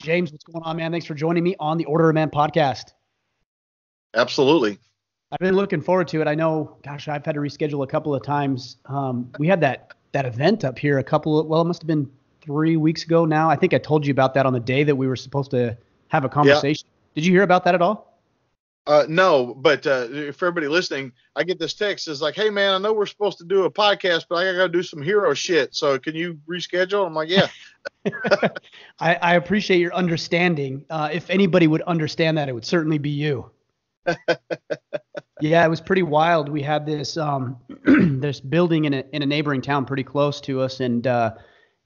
James, what's going on, man? Thanks for joining me on the Order of Man podcast. Absolutely. I've been looking forward to it. I know, gosh, I've had to reschedule a couple of times. Um, we had that that event up here a couple of, well, it must have been three weeks ago now. I think I told you about that on the day that we were supposed to have a conversation. Yeah. Did you hear about that at all? Uh, no, but uh, for everybody listening, I get this text is like, "Hey man, I know we're supposed to do a podcast, but I gotta do some hero shit. So can you reschedule?" I'm like, "Yeah." I, I, appreciate your understanding. Uh, if anybody would understand that, it would certainly be you. yeah, it was pretty wild. We had this um, this building in a in a neighboring town pretty close to us, and uh,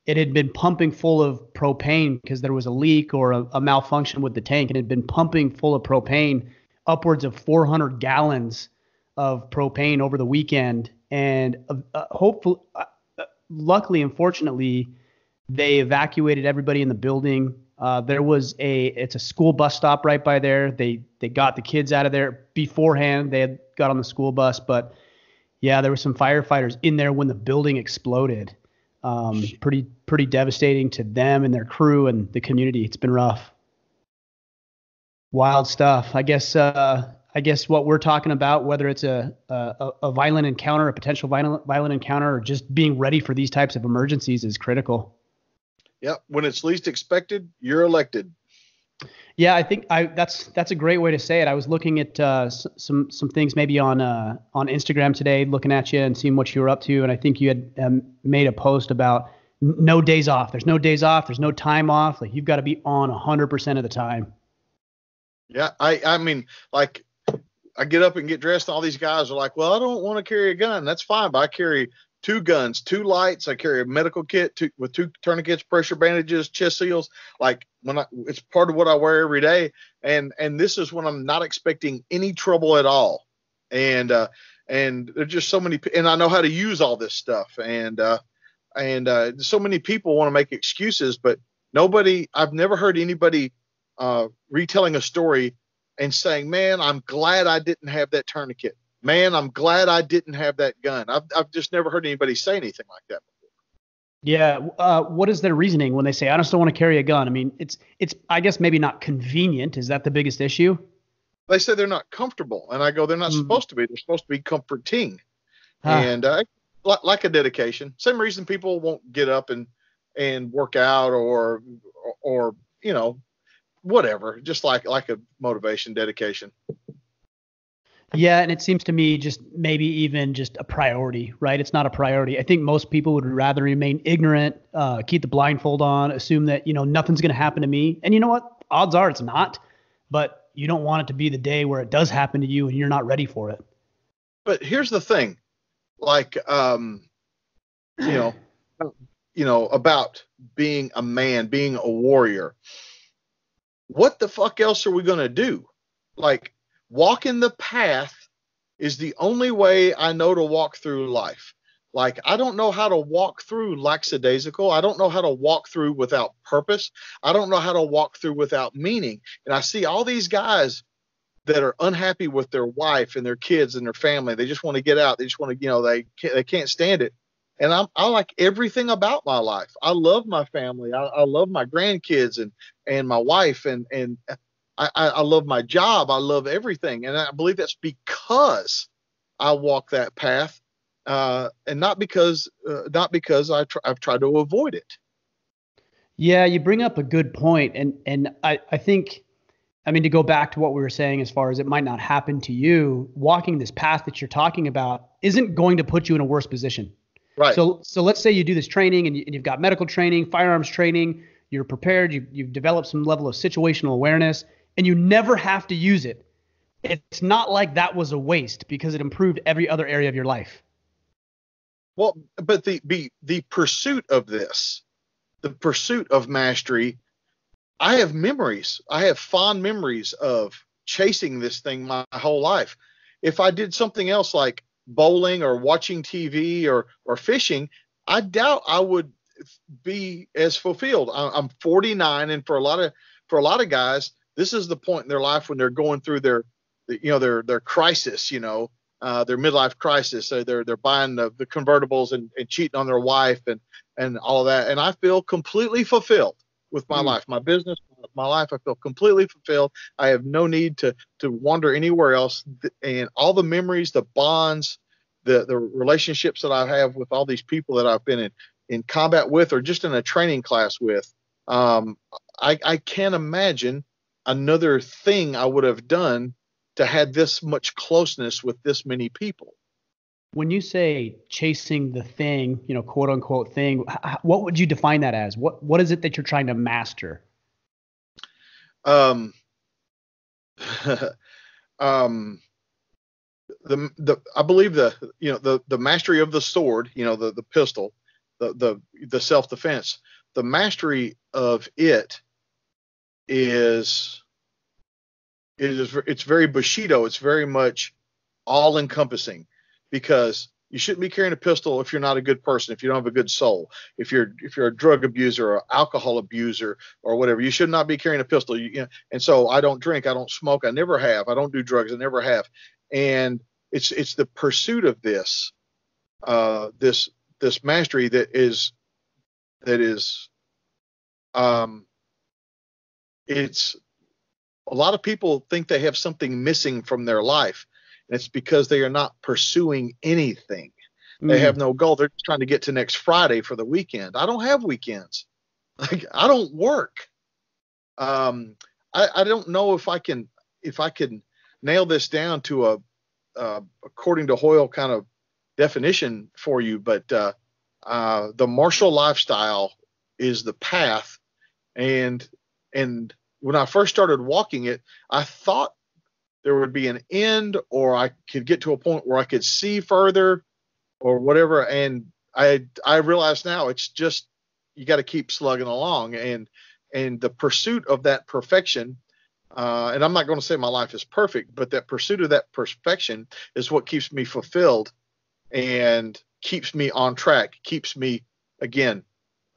it had been pumping full of propane because there was a leak or a, a malfunction with the tank, and it had been pumping full of propane upwards of 400 gallons of propane over the weekend. And uh, uh hopefully, uh, uh, luckily, unfortunately, they evacuated everybody in the building. Uh, there was a it's a school bus stop right by there. They they got the kids out of there beforehand. They had got on the school bus, but yeah, there were some firefighters in there when the building exploded. Um, pretty pretty devastating to them and their crew and the community. It's been rough wild stuff. I guess uh, I guess what we're talking about, whether it's a, a, a violent encounter, a potential violent violent encounter, or just being ready for these types of emergencies, is critical. Yeah, When it's least expected, you're elected. Yeah, I think I that's that's a great way to say it. I was looking at uh, some some things maybe on uh, on Instagram today, looking at you and seeing what you were up to, and I think you had um, made a post about no days off. There's no days off. There's no time off. Like you've got to be on 100% of the time. Yeah, I I mean like I get up and get dressed, and all these guys are like, "Well, I don't want to carry a gun. That's fine, but I carry two guns, two lights. I carry a medical kit two, with two tourniquets, pressure bandages, chest seals. Like when I, it's part of what I wear every day. And and this is when I'm not expecting any trouble at all. And uh, and there's just so many, and I know how to use all this stuff. And uh, and uh, so many people want to make excuses, but nobody. I've never heard anybody uh, retelling a story and saying, "Man, I'm glad I didn't have that tourniquet. Man, I'm glad I didn't have that gun." I've I've just never heard anybody say anything like that before. Yeah. Uh, what is their reasoning when they say, "I just don't want to carry a gun"? I mean, it's it's I guess maybe not convenient. Is that the biggest issue? They say they're not comfortable, and I go, "They're not mm supposed to be. They're supposed to be comforting." Huh. And uh, like, like a dedication. Same reason people won't get up and and work out or or you know whatever, just like like a motivation, dedication. Yeah, and it seems to me just maybe even just a priority, right? It's not a priority. I think most people would rather remain ignorant, uh, keep the blindfold on, assume that you know nothing's going to happen to me. And you know what? Odds are it's not, but you don't want it to be the day where it does happen to you and you're not ready for it. But here's the thing, like um, you know, you know about being a man, being a warrior what the fuck else are we going to do? Like, walking the path is the only way I know to walk through life. Like, I don't know how to walk through lackadaisical. I don't know how to walk through without purpose. I don't know how to walk through without meaning. And I see all these guys that are unhappy with their wife and their kids and their family. They just want to get out. They just want to, you know, they can't, they can't stand it. And I'm, I like everything about my life. I love my family. I, I love my grandkids and and my wife and and I, I love my job. I love everything, and I believe that's because I walk that path, uh, and not because uh, not because I tr- I've tried to avoid it. Yeah, you bring up a good point, and and I I think. I mean, to go back to what we were saying, as far as it might not happen to you, walking this path that you're talking about isn't going to put you in a worse position. Right. So, so let's say you do this training and, you, and you've got medical training, firearms training, you're prepared, you've, you've developed some level of situational awareness, and you never have to use it. It's not like that was a waste because it improved every other area of your life. Well, but the the, the pursuit of this, the pursuit of mastery, I have memories. I have fond memories of chasing this thing my whole life. If I did something else like bowling or watching TV or or fishing, I doubt I would be as fulfilled. I'm 49, and for a lot of for a lot of guys, this is the point in their life when they're going through their you know their their crisis, you know, uh, their midlife crisis. So they're they're buying the, the convertibles and, and cheating on their wife and and all that. And I feel completely fulfilled with my mm. life, my business, my life. I feel completely fulfilled. I have no need to to wander anywhere else. And all the memories, the bonds, the the relationships that I have with all these people that I've been in in combat with or just in a training class with, um, I, I can't imagine another thing I would have done to have this much closeness with this many people. When you say chasing the thing, you know, quote unquote thing, what would you define that as? What what is it that you're trying to master? Um, um, the the I believe the you know the the mastery of the sword, you know, the the pistol, the the the self defense, the mastery of it is it is it's very bushido. It's very much all encompassing because you shouldn't be carrying a pistol if you're not a good person, if you don't have a good soul, if you're if you're a drug abuser or alcohol abuser or whatever, you should not be carrying a pistol. You, you know, and so I don't drink, I don't smoke, I never have, I don't do drugs, I never have, and it's it's the pursuit of this, uh, this this mastery that is that is, um, it's a lot of people think they have something missing from their life it's because they are not pursuing anything. Mm. They have no goal. They're just trying to get to next Friday for the weekend. I don't have weekends. Like I don't work. Um, I, I don't know if I can if I can nail this down to a uh, according to Hoyle kind of definition for you, but uh, uh, the martial lifestyle is the path, and and when I first started walking it, I thought there would be an end or I could get to a point where I could see further or whatever. And I I realize now it's just you got to keep slugging along and and the pursuit of that perfection. Uh, and I'm not going to say my life is perfect, but that pursuit of that perfection is what keeps me fulfilled and keeps me on track, keeps me again,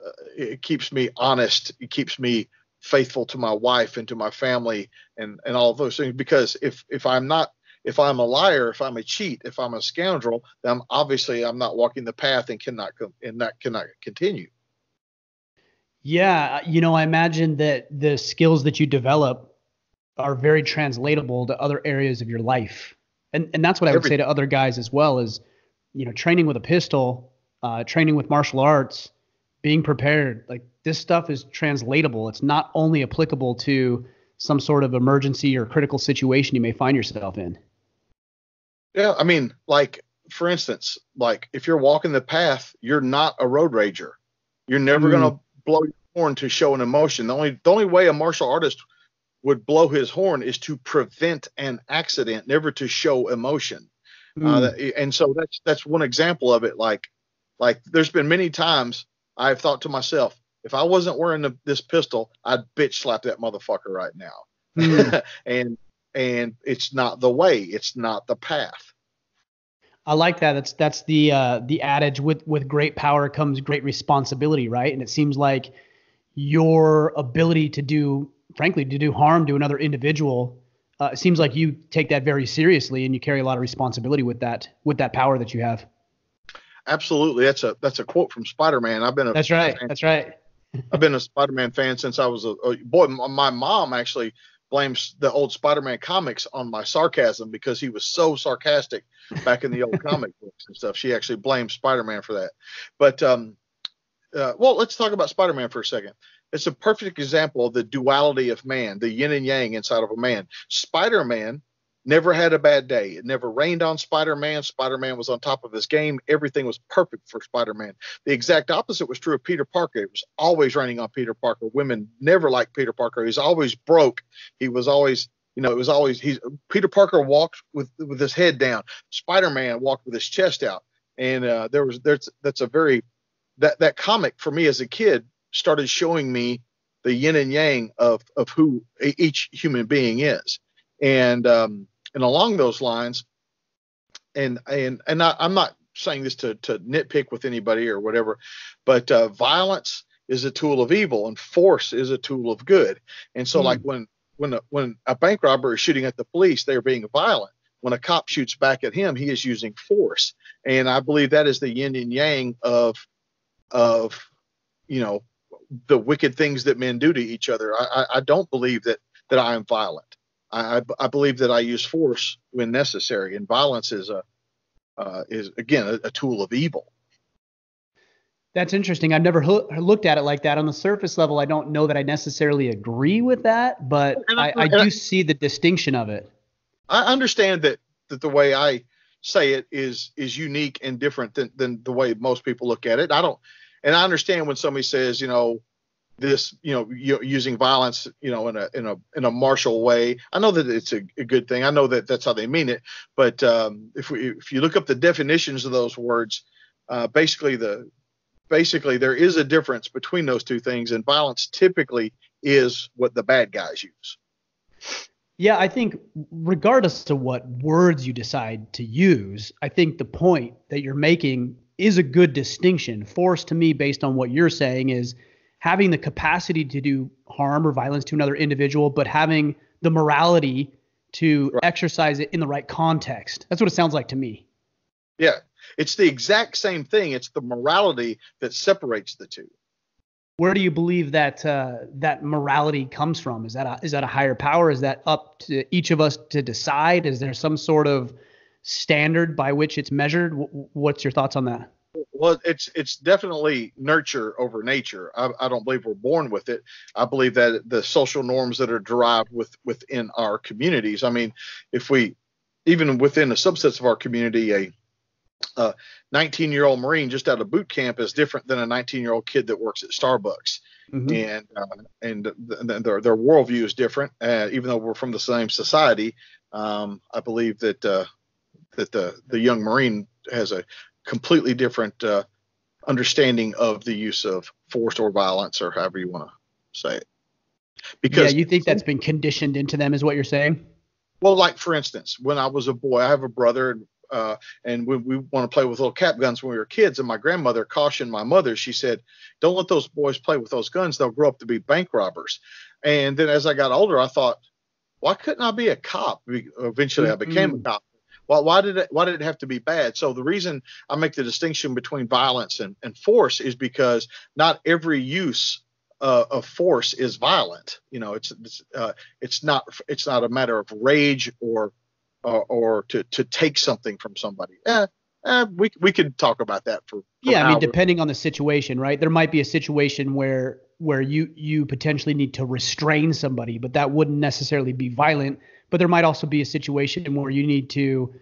uh, it keeps me honest, it keeps me faithful to my wife and to my family and and all those things. Because if if i'm not if i'm a liar if i'm a cheat if i'm a scoundrel then I'm, obviously i'm not walking the path and cannot and that cannot continue. Yeah you know i imagine that the skills that you develop are very translatable to other areas of your life. And and that's what i would say to other guys as well is you know training with a pistol uh, training with martial arts being prepared like this stuff is translatable. It's not only applicable to some sort of emergency or critical situation you may find yourself in. Yeah, I mean, like for instance, like if you're walking the path, you're not a road rager. You're never mm. gonna blow your horn to show an emotion. The only the only way a martial artist would blow his horn is to prevent an accident, never to show emotion. Mm. Uh, and so that's that's one example of it. Like like there's been many times I've thought to myself, if I wasn't wearing the, this pistol, I'd bitch slap that motherfucker right now. Mm. and and it's not the way. It's not the path. I like that. That's that's the uh, the adage with with great power comes great responsibility, right? And it seems like your ability to do, frankly, to do harm to another individual, uh, it seems like you take that very seriously and you carry a lot of responsibility with that with that power that you have. Absolutely, that's a that's a quote from Spider Man. I've been a that's right. Fan. That's right. I've been a Spider-Man fan since I was a, a, boy. My mom actually blames the old Spider-Man comics on my sarcasm because he was so sarcastic back in the old comic books and stuff. She actually blames Spider-Man for that. But um, uh, well, let's talk about Spider-Man for a second. It's a perfect example of the duality of man, the yin and yang inside of a man. Spider-Man never had a bad day. It never rained on Spider Man. Spider Man was on top of his game. Everything was perfect for Spider Man. The exact opposite was true of Peter Parker. It was always raining on Peter Parker. Women never liked Peter Parker. He was always broke. He was always, you know, it was always he's Peter Parker walked with with his head down. Spider Man walked with his chest out. And uh, there was there's that's a very that that comic for me as a kid started showing me the yin and yang of of who each human being is. And um, and along those lines, and and and I, am not saying this to to nitpick with anybody or whatever, but uh, violence is a tool of evil and force is a tool of good. And so, mm. like when when a, when a bank robber is shooting at the police, they are being violent. When a cop shoots back at him, he is using force. And I believe that is the yin and yang of of you know the wicked things that men do to each other. I, I, I don't believe that that I am violent. I, I, believe that I use force when necessary, and violence is a uh, is again a, a, tool of evil. That's interesting. I've never ho- looked at it like that. On the surface level, I don't know that I necessarily agree with that, but I, I, do see the distinction of it. I understand that that the way I say it is is unique and different than than the way most people look at it. I don't, and I understand when somebody says, you know, this, you know, using violence, you know, in a in a in a martial way. I know that it's a, a good thing. I know that that's how they mean it. But um, if we if you look up the definitions of those words, uh, basically the basically there is a difference between those two things, and violence typically is what the bad guys use. Yeah, I think regardless of what words you decide to use, I think the point that you're making is a good distinction. Force to me, based on what you're saying, is having the capacity to do harm or violence to another individual, but having the morality to right. exercise it in the right context. That's what it sounds like to me. Yeah, it's the exact same thing. It's the morality that separates the two. Where do you believe that uh, that morality comes from? Is that a, is that a higher power? Is that up to each of us to decide? Is there some sort of standard by which it's measured? What's your thoughts on that? Well, it's it's definitely nurture over nature. I, I, don't believe we're born with it. I believe that the social norms that are derived with within our communities. I mean, if we even within the subsets of our community, a a 19 year old Marine just out of boot camp is different than a 19 year old kid that works at Starbucks. Mm-hmm. And uh, and th- their their worldview is different. Uh, even though we're from the same society, um, I believe that uh, that the the young Marine has a completely different uh, understanding of the use of force or violence or however you want to say it. Because yeah, you think that's been conditioned into them, is what you're saying? Well, like for instance, when I was a boy, I have a brother, and uh, and we, we want to play with little cap guns when we were kids. And my grandmother cautioned my mother. She said, "Don't let those boys play with those guns. They'll grow up to be bank robbers." And then as I got older, I thought, why couldn't I be a cop? Eventually, I became mm-hmm. a cop. Why, why did it why did it have to be bad? So the reason I make the distinction between violence and, and force is because not every use uh, of force is violent. You know, it's it's, uh, it's not it's not a matter of rage or or, or to to take something from somebody. Eh, eh, we we could talk about that for, for yeah. I mean, depending on the situation, right? There might be a situation where where you you potentially need to restrain somebody, but that wouldn't necessarily be violent. But there might also be a situation where you need to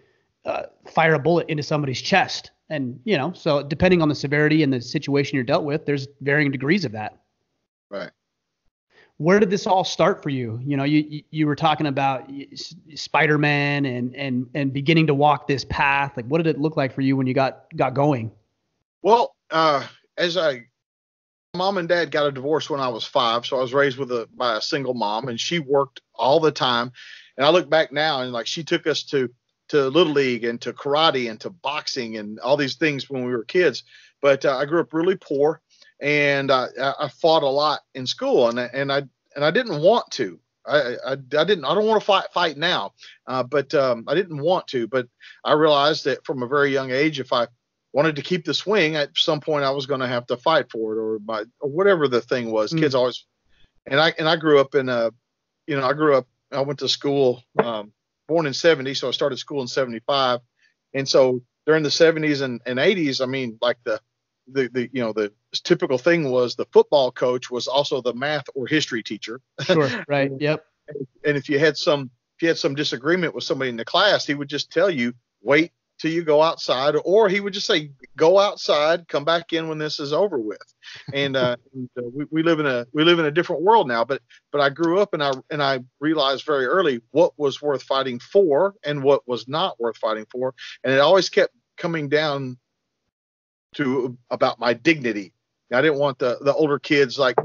uh, fire a bullet into somebody's chest, and you know, so depending on the severity and the situation you're dealt with, there's varying degrees of that. Right where did this all start for you? You know, you you were talking about Spider-Man and and and beginning to walk this path. Like, what did it look like for you when you got got going? Well, uh, as I mom and dad got a divorce when I was five, so I was raised with a by a single mom, and she worked all the time. And I look back now, and like she took us to to little league and to karate and to boxing and all these things when we were kids. But uh, I grew up really poor and I, I fought a lot in school, and and I and I didn't want to. I, I, I didn't I don't want to fight fight now, uh, but um, I didn't want to. But I realized that from a very young age, if I wanted to keep the swing, at some point I was going to have to fight for it, or my or whatever the thing was. Mm. Kids always, and I and I grew up in a, you know, I grew up. I went to school, um, born in '70, so I started school in '75, and so during the '70s and, and '80s, I mean, like the the, the you know the typical thing was the football coach was also the math or history teacher. Sure. Right. yep. And if you had some if you had some disagreement with somebody in the class, he would just tell you wait till you go outside, or he would just say go outside, come back in when this is over with. And, uh, and uh, we, we live in a we live in a different world now. But but I grew up and I and I realized very early what was worth fighting for and what was not worth fighting for, and it always kept coming down to about my dignity. I didn't want the the older kids like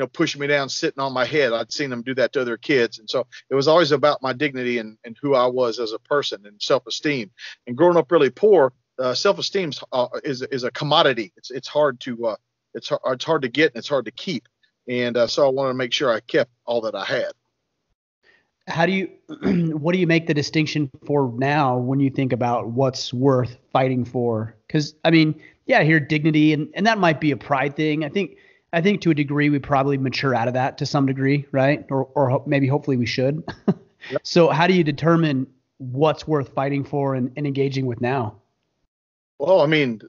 you know pushing me down, sitting on my head. I'd seen them do that to other kids, and so it was always about my dignity and and who I was as a person and self esteem. And growing up really poor, uh, self esteem uh, is is a commodity. It's it's hard to uh, it's it's hard to get and it's hard to keep. And uh, so I wanted to make sure I kept all that I had how do you what do you make the distinction for now when you think about what's worth fighting for because i mean yeah, I hear dignity, and, and that might be a pride thing. I think I think to a degree we probably mature out of that to some degree, right? Or or maybe hopefully we should. yep. So how do you determine what's worth fighting for and, and engaging with now? Well, I mean,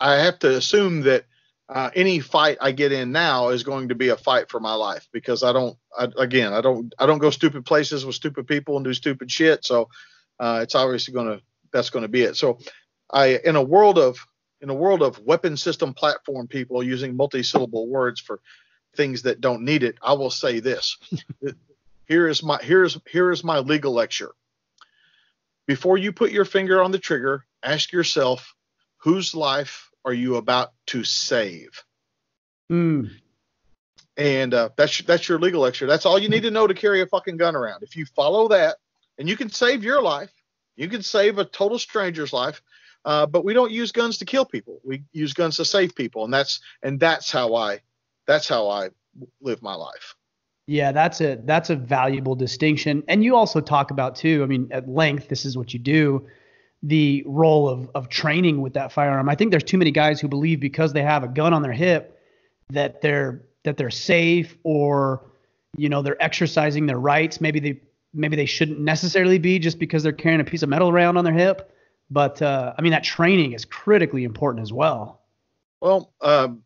I have to assume that uh, any fight I get in now is going to be a fight for my life because I don't, I, again, I don't, I don't go stupid places with stupid people and do stupid shit. So uh, it's obviously going to, that's going to be it. So I, in a world of, in a world of weapon system platform people using multi-syllable words for things that don't need it, I will say this. here is my, here's, here is my legal lecture. Before you put your finger on the trigger, ask yourself, whose life are you about to save? Mm. And uh, that's that's your legal lecture. That's all you need to know to carry a fucking gun around. If you follow that, and you can save your life, you can save a total stranger's life. Uh, but we don't use guns to kill people. We use guns to save people, and that's and that's how I that's how I live my life. Yeah, that's a that's a valuable distinction. And you also talk about too. I mean, at length, this is what you do the role of of training with that firearm. I think there's too many guys who believe because they have a gun on their hip that they're that they're safe or you know they're exercising their rights. Maybe they maybe they shouldn't necessarily be just because they're carrying a piece of metal around on their hip. But uh, I mean that training is critically important as well. Well, um,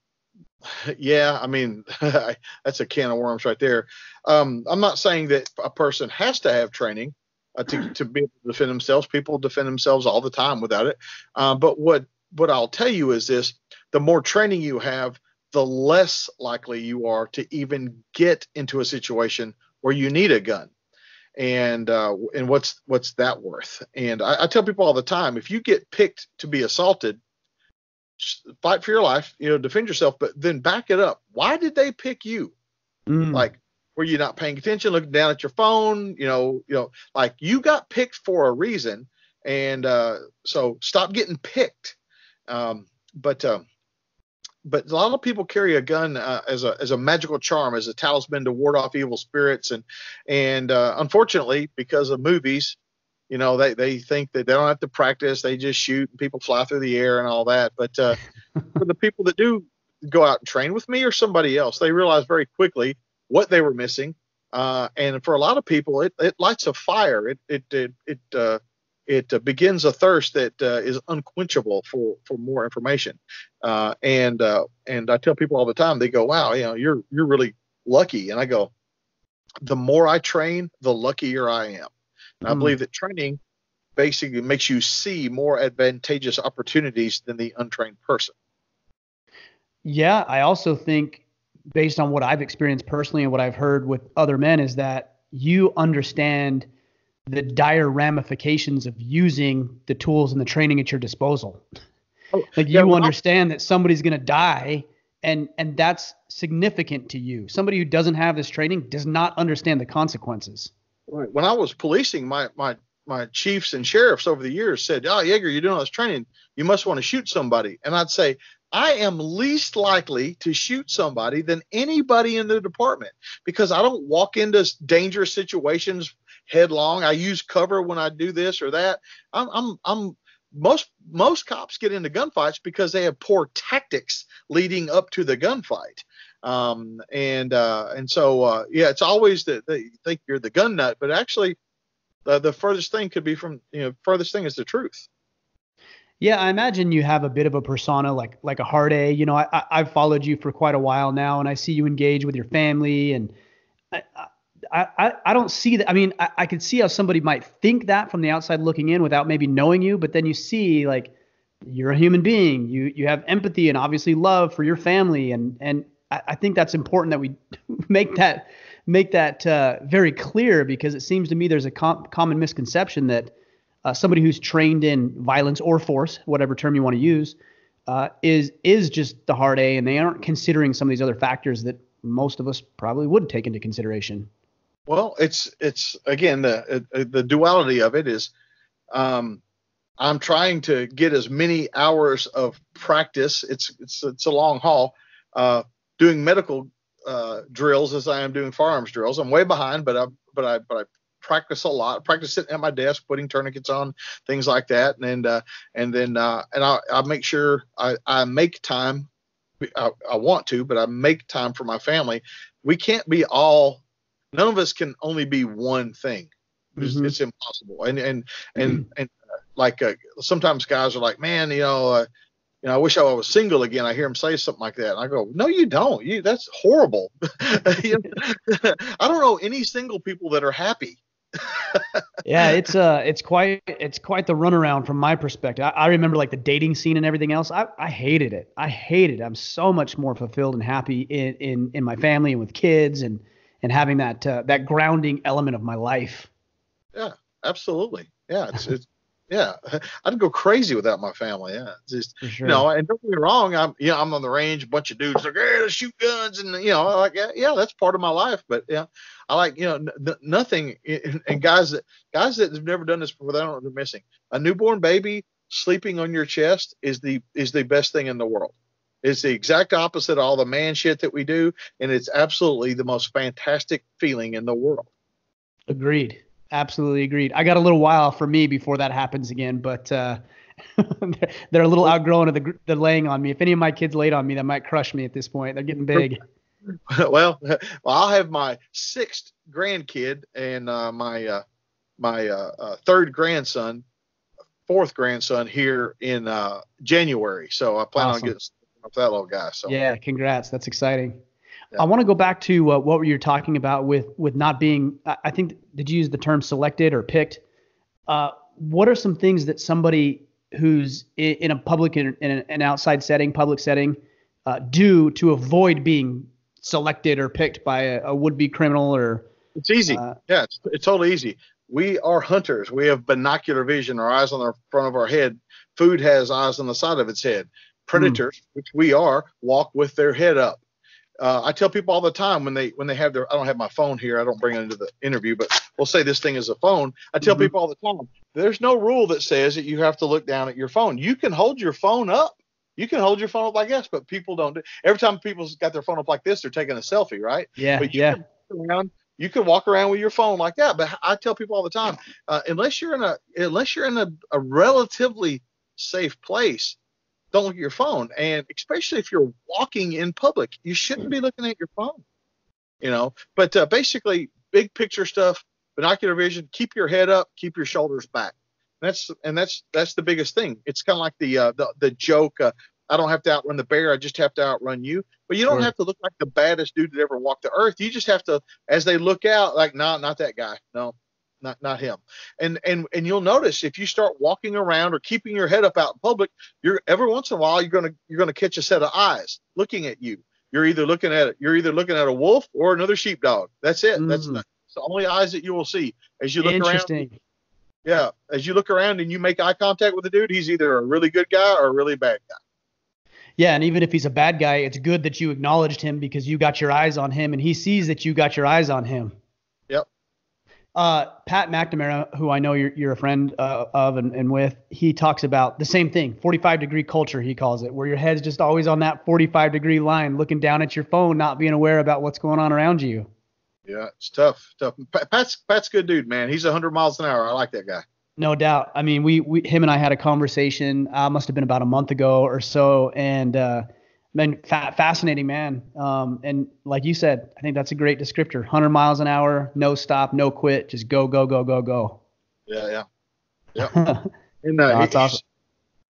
yeah, I mean that's a can of worms right there. Um, I'm not saying that a person has to have training uh, to, to be able to defend themselves. People defend themselves all the time without it. Uh, but what what I'll tell you is this: the more training you have, the less likely you are to even get into a situation where you need a gun. And uh, and what's what's that worth? And I, I tell people all the time: if you get picked to be assaulted, fight for your life, you know, defend yourself, but then back it up. Why did they pick you? Mm. Like were you not paying attention, looking down at your phone? You know, you know, like you got picked for a reason, and uh, so stop getting picked. Um, but um, but a lot of people carry a gun uh, as a as a magical charm, as a talisman to ward off evil spirits, and and uh, unfortunately, because of movies, you know, they they think that they don't have to practice; they just shoot and people fly through the air and all that. But uh, for the people that do go out and train with me or somebody else, they realize very quickly what they were missing. Uh, and for a lot of people, it, it lights a fire. It it it it, uh, it uh, begins a thirst that uh, is unquenchable for for more information. Uh, and uh, and I tell people all the time, they go, "Wow, you know, you're you're really lucky." And I go, "The more I train, the luckier I am." And mm. I hmm. believe that training basically makes you see more advantageous opportunities than the untrained person. Yeah, I also think based on what I've experienced personally and what I've heard with other men is that you understand the dire ramifications of using the tools and the training at your disposal. Oh, like you understand that somebody's going to die and and that's significant to you. Somebody who doesn't have this training does not understand the consequences. Right. When I was policing, my my my chiefs and sheriffs over the years said, "Oh, Yeager, you're doing all this training. You must want to shoot somebody." And I'd say, I am least likely to shoot somebody than anybody in the department because I don't walk into dangerous situations headlong. I use cover when I do this or that. I'm, I'm, I'm most most cops get into gunfights because they have poor tactics leading up to the gunfight. Um, and uh, and so uh, yeah, it's always that they think you're the gun nut, but actually the, the furthest thing could be from you know furthest thing is the truth. Yeah, I imagine you have a bit of a persona like like a hard A. You know, I, I've followed you for quite a while now, and I see you engage with your family, and I I, I I don't see that. I mean, I, I could see how somebody might think that from the outside looking in without maybe knowing you, but then you see like you're a human being. You you have empathy and obviously love for your family, and and I, I think that's important that we make that make that uh, very clear because it seems to me there's a com- common misconception that uh, somebody who's trained in violence or force, whatever term you want to use, uh, is is just the hard A, and they aren't considering some of these other factors that most of us probably would take into consideration. Well, it's it's again the the duality of it is, um, I'm trying to get as many hours of practice. It's it's it's a long haul. Uh, doing medical uh, drills as I am doing firearms drills. I'm way behind, but I but I but I practice a lot. Practice sitting at my desk, putting tourniquets on, things like that, and uh, and then uh, and I, I make sure I, I make time I, I want to, but I make time for my family. We can't be all. None of us can only be one thing. It's, Mhm. it's impossible. And and and and uh, like uh, sometimes guys are like, man, you know, uh, you know, I wish I was single again. I hear them say something like that, and I go, no, you don't. You that's horrible. I don't know any single people that are happy. yeah, it's uh, it's quite it's quite the runaround from my perspective. I, I remember like the dating scene and everything else. I, I hated it. I hated it. I'm so much more fulfilled and happy in in, in my family and with kids and and having that uh, that grounding element of my life. Yeah, absolutely. Yeah. It's, it's yeah. I'd go crazy without my family. Yeah. It's just sure. you know, and don't get me wrong. I'm yeah, I'm on the range. A bunch of dudes like, hey, shoot guns, and you know, like yeah, yeah, that's part of my life. But yeah, I like you know, n- nothing. And and guys that guys that have never done this before, they don't know what they're missing. A newborn baby sleeping on your chest is the is the best thing in the world. It's the exact opposite of all the man shit that we do, and it's absolutely the most fantastic feeling in the world. Agreed. Absolutely agreed. I got a little while for me before that happens again, but uh, they're, they're a little outgrown of the, the laying on me. If any of my kids laid on me, that might crush me at this point. They're getting big. well, well, I'll have my sixth grandkid and uh, my uh, my uh, uh, third grandson, fourth grandson here in uh, January. So I plan Awesome. on getting that little guy. So Yeah, congrats. That's exciting. Yeah. I want to go back to uh, what were you talking about with with not being. I think did you use the term selected or picked? Uh, what are some things that somebody who's in a public in an an outside setting, public setting, uh, do to avoid being selected or picked by a, a would-be criminal or it's easy. Uh, yeah, it's, it's totally easy. We are hunters. We have binocular vision. Our eyes on the front of our head. Food has eyes on the side of its head. Predators, which we are, walk with their head up. Uh, I tell people all the time when they when they have their I don't have my phone here. I don't bring it into the interview, but we'll say this thing is a phone. I tell Mhm. people all the time. There's no rule that says that you have to look down at your phone. You can hold your phone up. You can hold your phone up like this, but people don't do. Every time people's got their phone up like this, they're taking a selfie, right? yeah, But you yeah, can walk around. You can walk around with your phone like that. But I tell people all the time, uh, unless you're in a unless you're in a, a relatively safe place, don't look at your phone. And especially if you're walking in public, you shouldn't be looking at your phone. You know. But uh, basically, big picture stuff, binocular vision. Keep your head up. Keep your shoulders back. That's and that's that's the biggest thing. It's kind of like the uh, the the joke. Uh, I don't have to outrun the bear. I just have to outrun you. But you don't Sure. have to look like the baddest dude that ever walked the earth. You just have to, as they look out, like, no, not that guy. No, not not him. And and and you'll notice if you start walking around or keeping your head up out in public, you're every once in a while you're gonna you're gonna catch a set of eyes looking at you. You're either looking at you're either looking at a wolf or another sheepdog. That's it. That's Mm. the, that's the only eyes that you will see as you look around. interesting. Yeah, as you look around and you make eye contact with a dude, he's either a really good guy or a really bad guy. Yeah, and even if he's a bad guy, it's good that you acknowledged him because you got your eyes on him, and he sees that you got your eyes on him. Yep. Uh, Pat McNamara, who I know you're, you're a friend uh, of and, and with, he talks about the same thing, 45 degree culture, he calls it, where your head's just always on that 45 degree line, looking down at your phone, not being aware about what's going on around you. Yeah, it's tough, tough. Pat's Pat's a good dude, man. He's 100 miles an hour. I like that guy. No doubt. I mean, we, we him and I had a conversation. Uh, must have been about a month ago or so, and uh, man, fa- fascinating man. Um, and like you said, I think that's a great descriptor. 100 miles an hour, no stop, no quit, just go, go, go, go, go. Yeah, yeah. yeah. And uh, That's he's, awesome.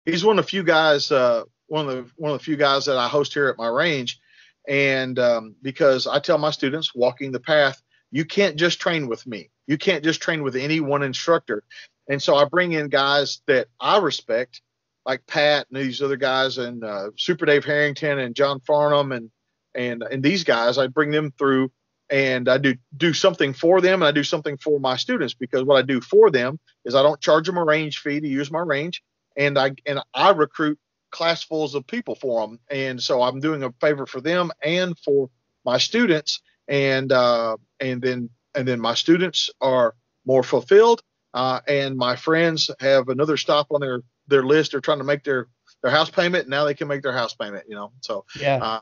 he's one of the few guys, uh, one of the one of the few guys that I host here at my range, and um, because I tell my students walking the path, you can't just train with me. You can't just train with any one instructor, and so I bring in guys that I respect, like Pat and these other guys, and uh, Super Dave Harrington and John Farnham, and and and these guys. I bring them through. And I do do something for them, and I do something for my students because what I do for them is I don't charge them a range fee to use my range, and I and I recruit classfuls of people for them, and so I'm doing a favor for them and for my students, and uh, and then and then my students are more fulfilled, uh, and my friends have another stop on their their list. They're trying to make their their house payment, and now they can make their house payment. You know, so yeah.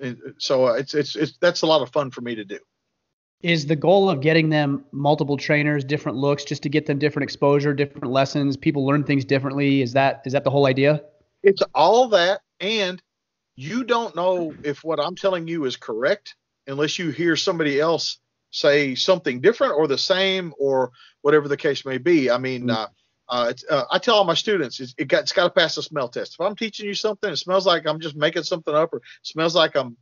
uh, so it's it's it's that's a lot of fun for me to do. Is the goal of getting them multiple trainers, different looks, just to get them different exposure, different lessons? People learn things differently. Is that is that the whole idea? it's all that and you don't know if what I'm telling you is correct unless you hear somebody else say something different or the same or whatever the case may be. I mean, mm-hmm. uh, uh, uh, I tell all my students it's, it got, it's got to pass the smell test. If I'm teaching you something, it smells like I'm just making something up or smells like I'm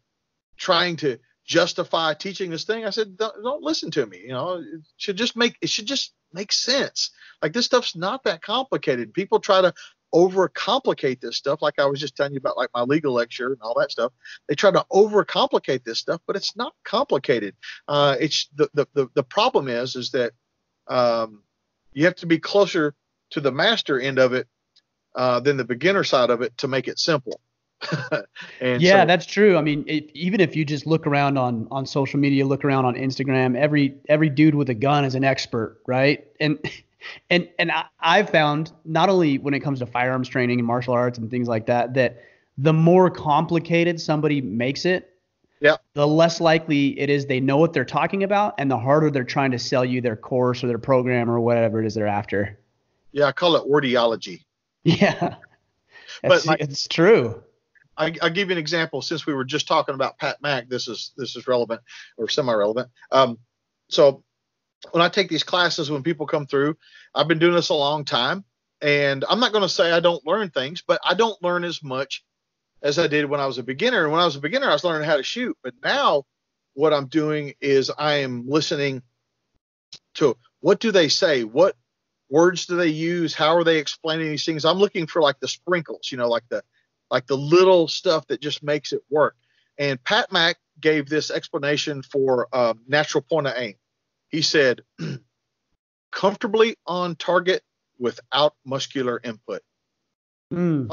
trying to justify teaching this thing. I said, don't, don't listen to me. You know, it should just make it should just make sense. Like this stuff's not that complicated. People try to overcomplicate this stuff, like I was just telling you about, like my legal lecture and all that stuff. They try to overcomplicate this stuff, but it's not complicated. Uh, it's the, the the the problem is is that um, you have to be closer to the master end of it uh, than the beginner side of it to make it simple. yeah, so, that's true. I mean, it, even if you just look around on on social media, look around on Instagram, every every dude with a gun is an expert, right? And and and I, I've found not only when it comes to firearms training and martial arts and things like that, that the more complicated somebody makes it, yeah, the less likely it is they know what they're talking about, and the harder they're trying to sell you their course or their program or whatever it is they're after. Yeah, I call it wordiology. Yeah, but like, it's true. I, will give you an example. Since we were just talking about Pat Mack, this is this is relevant or semi-relevant. Um, so when I take these classes, when people come through, I've been doing this a long time, and I'm not going to say I don't learn things, but I don't learn as much as I did when I was a beginner. And when I was a beginner, I was learning how to shoot, but now what I'm doing is I am listening to what do they say, what words do they use, how are they explaining these things. I'm looking for like the sprinkles, you know, like the like the little stuff that just makes it work. And Pat Mack gave this explanation for um, natural point of aim. He said, comfortably on target without muscular input. Mm.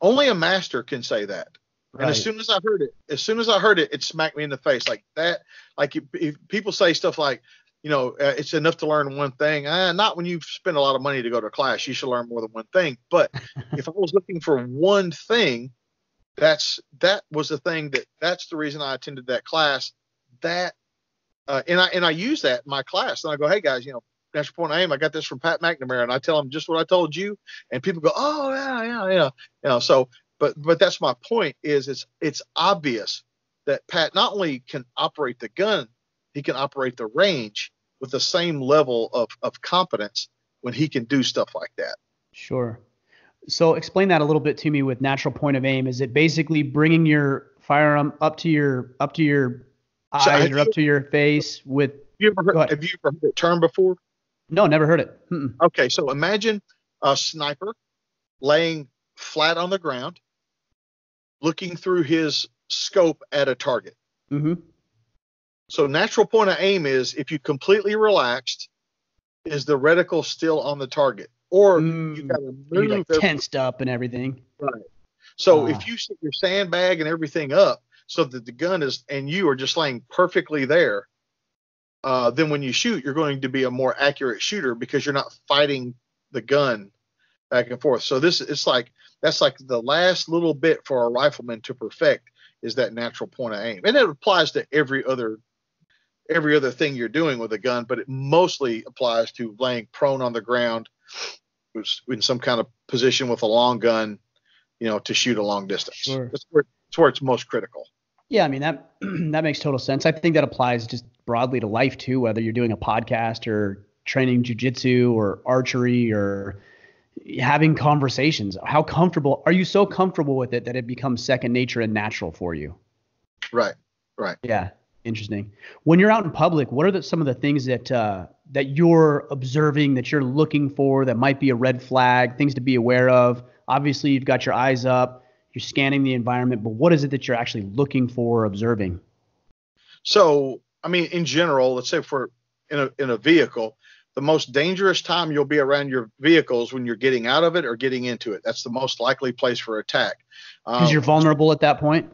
Only a master can say that. Right. And as soon as I heard it, as soon as I heard it, it smacked me in the face like that. Like if, if people say stuff like, you know, uh, it's enough to learn one thing. Uh, not when you spend a lot of money to go to a class. You should learn more than one thing. But if I was looking for one thing, that's that was the thing that that's the reason I attended that class. That uh, and I and I use that in my class. And I go, hey guys, you know, natural point I aim. I got this from Pat McNamara, and I tell them just what I told you, and people go, oh yeah, yeah, yeah. You know, so but but that's my point. Is it's it's obvious that Pat not only can operate the gun, he can operate the range with the same level of, of competence when he can do stuff like that. Sure. So explain that a little bit to me with natural point of aim. Is it basically bringing your firearm up to your up to your so eyes or up to your face with? Have you ever heard, have you ever heard the term before? No, never heard it. Mm-mm. Okay, so imagine a sniper laying flat on the ground, looking through his scope at a target. Mm-hmm. So natural point of aim is if you completely relaxed, is the reticle still on the target, or mm, you got to move like tensed up and everything. Right. So if you set your sandbag and everything up so that the gun is and you are just laying perfectly there, uh, then when you shoot, you're going to be a more accurate shooter because you're not fighting the gun back and forth. So this it's like that's like the last little bit for a rifleman to perfect is that natural point of aim, and it applies to every other every other thing you're doing with a gun, but it mostly applies to laying prone on the ground in some kind of position with a long gun, you know, to shoot a long distance. Sure. That's where, that's where it's most critical. Yeah, I mean that that makes total sense. I think that applies just broadly to life too, whether you're doing a podcast or training jujitsu or archery or having conversations. How comfortable are you so comfortable with it that it becomes second nature and natural for you? Right. Right. Yeah. Interesting. When you're out in public, what are the, some of the things that uh, that you're observing that you're looking for that might be a red flag, things to be aware of? Obviously, you've got your eyes up, you're scanning the environment, but what is it that you're actually looking for, or observing? So, I mean, in general, let's say for in a in a vehicle, the most dangerous time you'll be around your vehicles when you're getting out of it or getting into it. That's the most likely place for attack. Because um, you're vulnerable at that point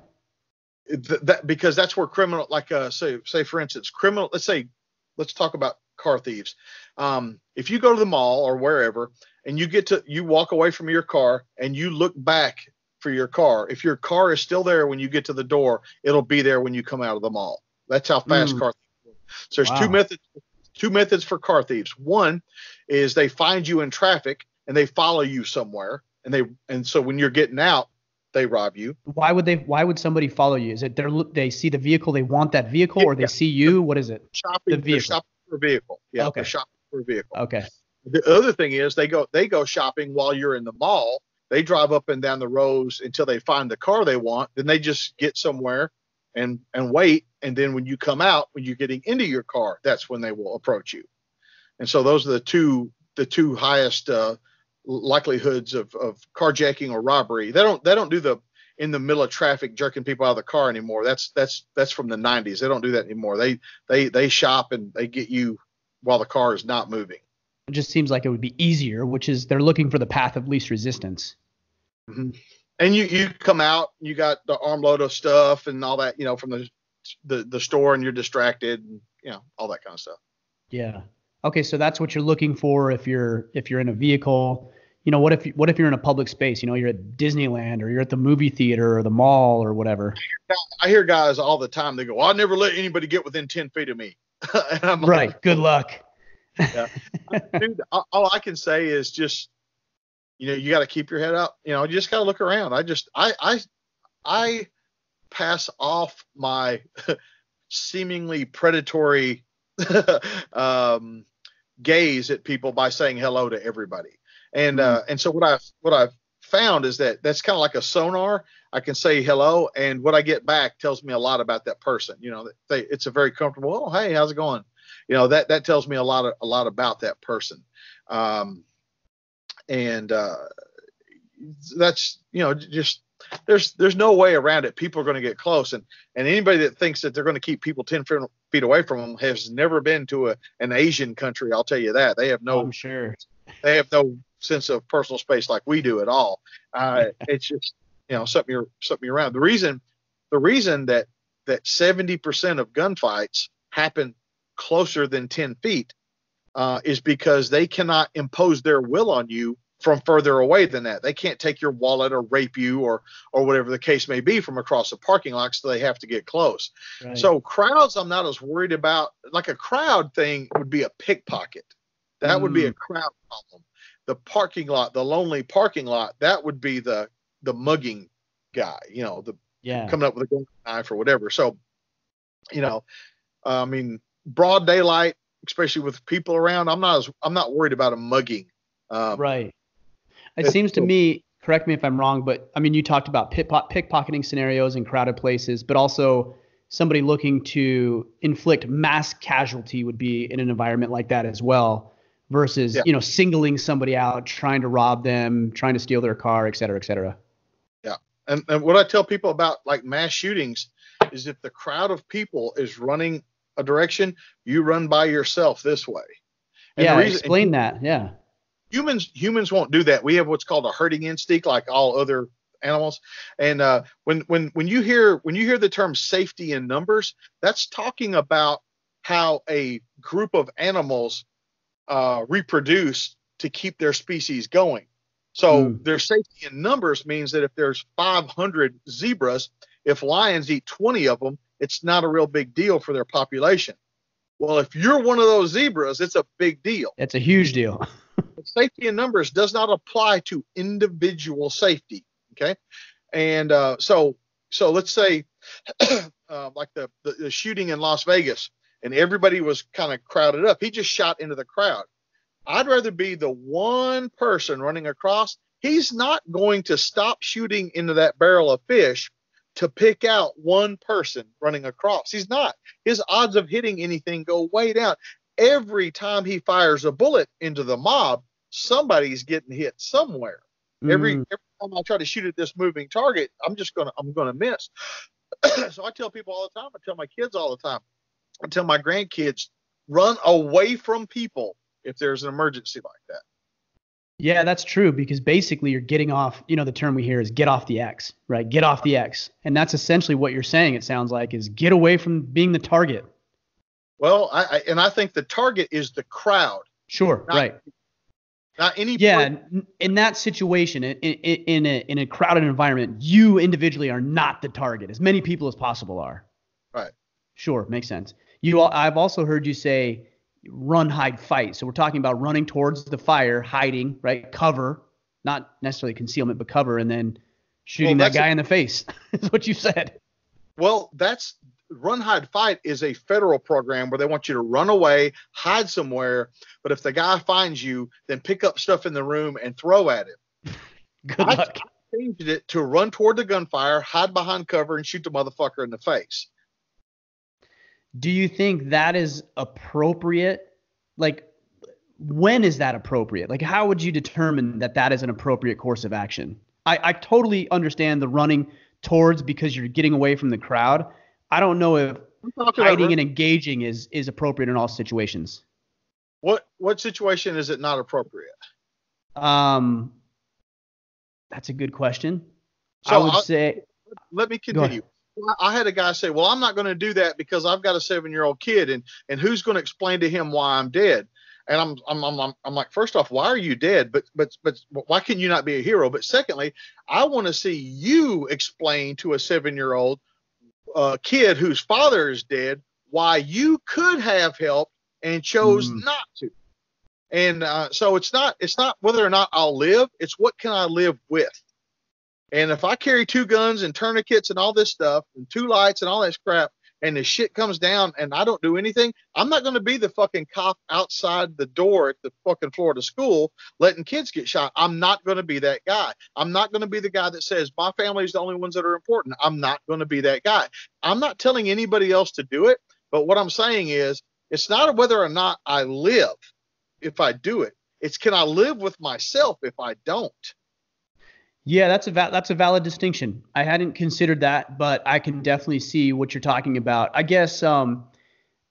th- that because that's where criminal like uh say say for instance criminal let's say let's talk about car thieves um if you go to the mall or wherever and you get to you walk away from your car and you look back for your car if your car is still there when you get to the door it'll be there when you come out of the mall that's how fast mm. car thieves so there's wow. two methods two methods for car thieves one is they find you in traffic and they follow you somewhere and they and so when you're getting out they rob you. Why would they? Why would somebody follow you? Is it they they see the vehicle, they want that vehicle, or they Yeah. see you? What is it? Shopping, The vehicle. shopping for a vehicle. Yeah, Okay. they're shopping for a vehicle. Okay. The other thing is they go they go shopping while you're in the mall. They drive up and down the rows until they find the car they want. Then they just get somewhere and and wait. And then when you come out, when you're getting into your car, that's when they will approach you. And so those are the two the two highest uh, likelihoods of, of carjacking or robbery. They don't they don't do the in the middle of traffic jerking people out of the car anymore. That's that's that's from the 90s. They don't do that anymore. They they they shop and they get you while the car is not moving. It just seems like it would be easier, which is they're looking for the path of least resistance. Mm-hmm. and you you come out you got the armload of stuff and all that you know from the the, the store and you're distracted and you know all that kind of stuff Yeah. Okay, so that's what you're looking for if you're if you're in a vehicle. You know, what if what if you're in a public space? You know, you're at Disneyland or you're at the movie theater or the mall or whatever. i hear guys all the time they go well, i'll never let anybody get within 10 feet of me and I'm like, Right. Good oh. luck. dude all all i can say is just you know you got to keep your head up you know you just got to look around i just i i i pass off my seemingly predatory um gaze at people by saying hello to everybody. And uh and so what i what i've found is that that's kind of like a sonar. I can say hello and what i get back tells me a lot about that person. You know they, it's a very comfortable oh hey how's it going? You know that that tells me a lot of a lot about that person. Um and uh that's you know just there's there's no way around it people are going to get close and and anybody that thinks that they're going to keep people 10 feet- feet away from them has never been to a an asian country i'll tell you that they have no I'm sure. they have no sense of personal space like we do at all. Uh, it's just you know something you're something you're around. The reason the reason that that 70% of gunfights happen closer than 10 feet uh, is because they cannot impose their will on you from further away than that. They can't take your wallet or rape you or or whatever the case may be from across the parking lot, so they have to get close. Right. So crowds, I'm not as worried about. Like a crowd thing would be a pickpocket. That would be a crowd problem. The parking lot, the lonely parking lot, that would be the the mugging guy. You know, the yeah. coming up with a gun knife or whatever. So, you know, I mean, broad daylight, especially with people around, I'm not as I'm not worried about a mugging. Um, Right. It seems to me, correct me if I'm wrong, but I mean, you talked about pickpocketing scenarios in crowded places, but also somebody looking to inflict mass casualty would be in an environment like that as well, versus, Yeah. you know, singling somebody out, trying to rob them, trying to steal their car, et cetera, et cetera. yeah And, and what I tell people about like mass shootings is if the crowd of people is running a direction, you run by yourself this way. And yeah, reason- explain that. Yeah. Humans humans won't do that. We have what's called a herding instinct, like all other animals. And uh, when when when you hear when you hear the term safety in numbers, that's talking about how a group of animals uh, reproduce to keep their species going. So Hmm. their safety in numbers means that if there's 500 zebras, if lions eat 20 of them, it's not a real big deal for their population. Well, if you're one of those zebras, it's a big deal It's a huge deal. Safety in numbers does not apply to individual safety. Okay, and uh, so so let's say uh, like the, the the shooting in Las Vegas, and everybody was kind of crowded up. He just shot into the crowd. I'd rather be the one person running across. He's not going to stop shooting into that barrel of fish to pick out one person running across. He's not. His odds of hitting anything go way down. Every time he fires a bullet into the mob, somebody's getting hit somewhere. Every Mm, every time I try to shoot at this moving target, I'm just gonna I'm gonna miss. so I tell people all the time. I tell my kids all the time. I tell my grandkids, run away from people if there's an emergency like that. Yeah, that's true because basically you're getting off, you know, the term we hear is get off the X, right? Get off the X. And that's essentially what you're saying, it sounds like, is get away from being the target. Well, I, I and I think the target is the crowd, Sure, right. Not any. Yeah, n- in that situation, in, in, in, a, in a crowded environment, you individually are not the target. As many people as possible are. Right. Sure, makes sense. You, I've also heard you say run, hide, fight. So we're talking about running towards the fire, hiding, right? Cover, not necessarily concealment, but cover, and then shooting Well, that guy a- in the face. Is what you said. Well, that's Run Hide Fight is a federal program where they want you to run away, hide somewhere, but if the guy finds you, then pick up stuff in the room and throw at him. Good I- luck. Changed it to run toward the gunfire, hide behind cover, and shoot the motherfucker in the face. Do you think that is appropriate? Like, when is that appropriate? Like, how would you determine that that is an appropriate course of action? I, I totally understand the running towards because you're getting away from the crowd. I don't know if I'm talking about hiding and engaging is is appropriate in all situations. what what situation is it not appropriate? Um, that's a good question. I would I'll- say, Let me continue. I had a guy say, "Well, I'm not going to do that because I've got a seven-year-old kid, and and who's going to explain to him why I'm dead?" And I'm I'm I'm I'm, like, first off, why are you dead? But but but why can you not be a hero? But secondly, I want to see you explain to a seven-year-old uh, kid whose father is dead why you could have helped and chose Mm. not to. And uh, so it's not it's not whether or not I'll live; it's what can I live with. And if I carry two guns and tourniquets and all this stuff and two lights and all this crap, and the shit comes down and I don't do anything, I'm not going to be the fucking cop outside the door at the fucking Florida school letting kids get shot. I'm not going to be that guy. I'm not going to be the guy that says my family is the only ones that are important. I'm not going to be that guy. I'm not telling anybody else to do it, but what I'm saying is it's not whether or not I live if I do it. It's can I live with myself if I don't? Yeah, that's a va- that's a valid distinction. I hadn't considered that, but I can definitely see what you're talking about. I guess um,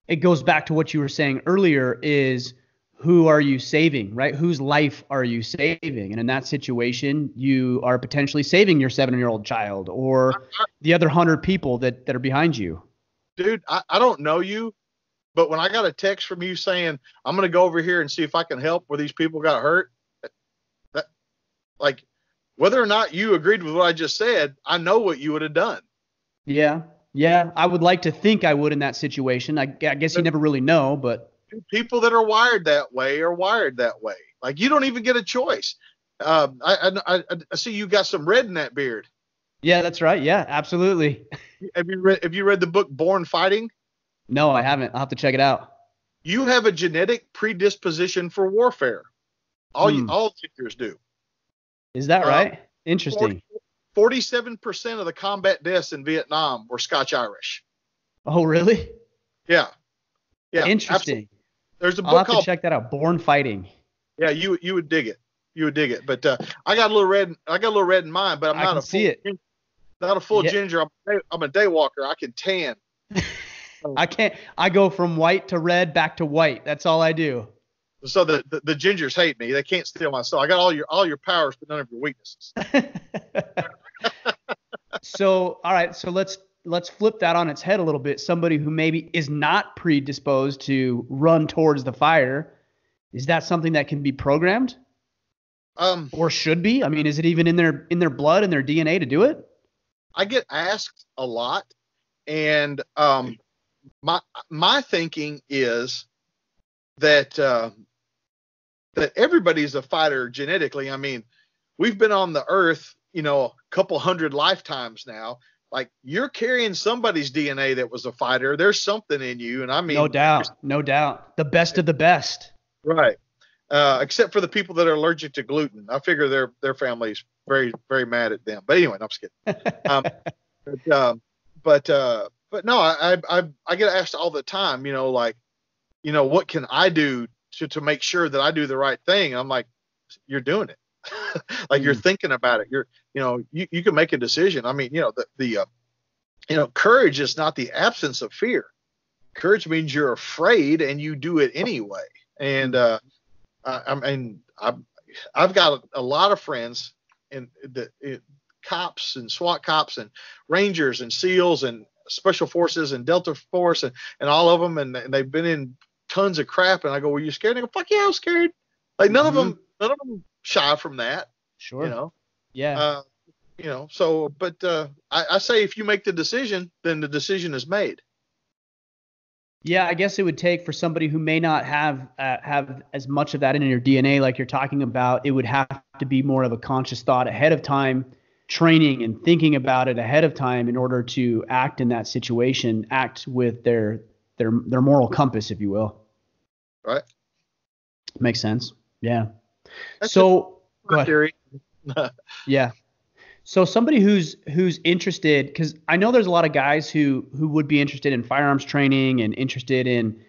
it goes back to what you were saying earlier: is who are you saving, right? Whose life are you saving? And in that situation, you are potentially saving your seven-year-old child or the other hundred people that that are behind you. dude, I, I don't know you, but when I got a text from you saying I'm gonna go over here and see if I can help where these people got hurt, that like whether or not you agreed with what I just said, I know what you would have done. Yeah, yeah. I would like to think I would in that situation. I, I guess you never really know, but People that are wired that way are wired that way. Like you don't even get a choice. Um, I, I, I, see you got some red in that beard. yeah, that's right. Yeah, absolutely. Have you read Have you read the book Born Fighting? No, I haven't. I'll have to check it out. You have a genetic predisposition for warfare. All you, Hmm. all teachers do. Is that Uh, right? Interesting. Forty-seven percent of the combat deaths in Vietnam were Scotch Irish. Oh, really? Yeah, yeah. absolutely. Interesting. There's a I'll book have to called check that out. Born Fighting. Yeah, you you would dig it. You would dig it. But uh, I got a little red. I got a little red in mine, but I'm not a full, see it. Not a full Yeah. ginger. I'm a, day, I'm a day walker. I can tan. I can't. I go from white to red back to white. That's all I do. So the, the the gingers hate me. They can't steal my soul. I got all your all your powers, but none of your weaknesses. so, all right. So let's let's flip that on its head a little bit. Somebody who maybe is not predisposed to run towards the fire, is that something that can be programmed Um, or should be? I mean, is it even in their in their blood and their DNA to do it? I get asked a lot, and um, my my thinking is that uh, that everybody's a fighter genetically. I mean, we've been on the earth, you know, a couple hundred lifetimes now. Like you're carrying somebody's DNA that was a fighter. There's something in you, and I mean, no doubt. No doubt. The best of the best. right? Uh, except for the people that are allergic to gluten. I figure their their family's very very mad at them. But anyway, no, I'm just kidding. Um, but um, but uh, but no, I, I I I get asked all the time. You know, like, you know, what can I do to to make sure that I do the right thing? I'm like, you're doing it. like you're Mm. thinking about it. You're you know you you can make a decision. I mean, you know the the uh, you know courage is not the absence of fear. Courage means you're afraid and you do it anyway. And uh, I, I mean, I've, I've got a, a lot of friends in the it, cops and SWAT cops and Rangers and SEALs and Special Forces and Delta Force and, and all of them, and, and they've been in tons of crap. And I go, "Were you scared?" And they go, "Fuck yeah, I was scared." Like none of Mhm. them, none of them shy from that, Sure. you know. yeah. Uh, you know, so but uh, I, I say if you make the decision, then the decision is made. Yeah, I guess it would take for somebody who may not have uh, have as much of that in your DNA, like you're talking about. It would have to be more of a conscious thought ahead of time, training and thinking about it ahead of time in order to act in that situation, act with their their their moral compass, if you will. Right. Makes sense. Yeah. That's so go My ahead. theory. Yeah. So somebody who's who's interested, because I know there's a lot of guys who who would be interested in firearms training and interested in,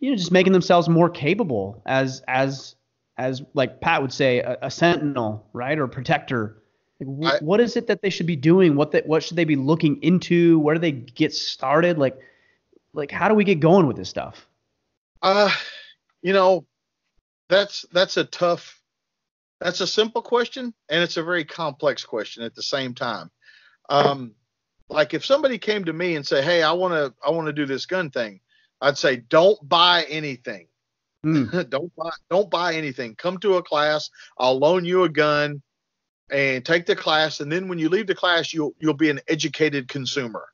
you know, just making themselves more capable as as as like Pat would say, a, a sentinel, right, or protector. Like, wh- I- what is it that they should be doing? What that what should they be looking into? Where do they get started? Like, like how do we get going with this stuff? Uh, you know, that's that's a tough. That's a simple question, and it's a very complex question at the same time. Um, like if somebody came to me and say, "Hey, I want to I want to do this gun thing," I'd say, "Don't buy anything. Hmm. don't buy don't buy anything. Come to a class. I'll loan you a gun." And take the class, and then when you leave the class, you'll you'll be an educated consumer.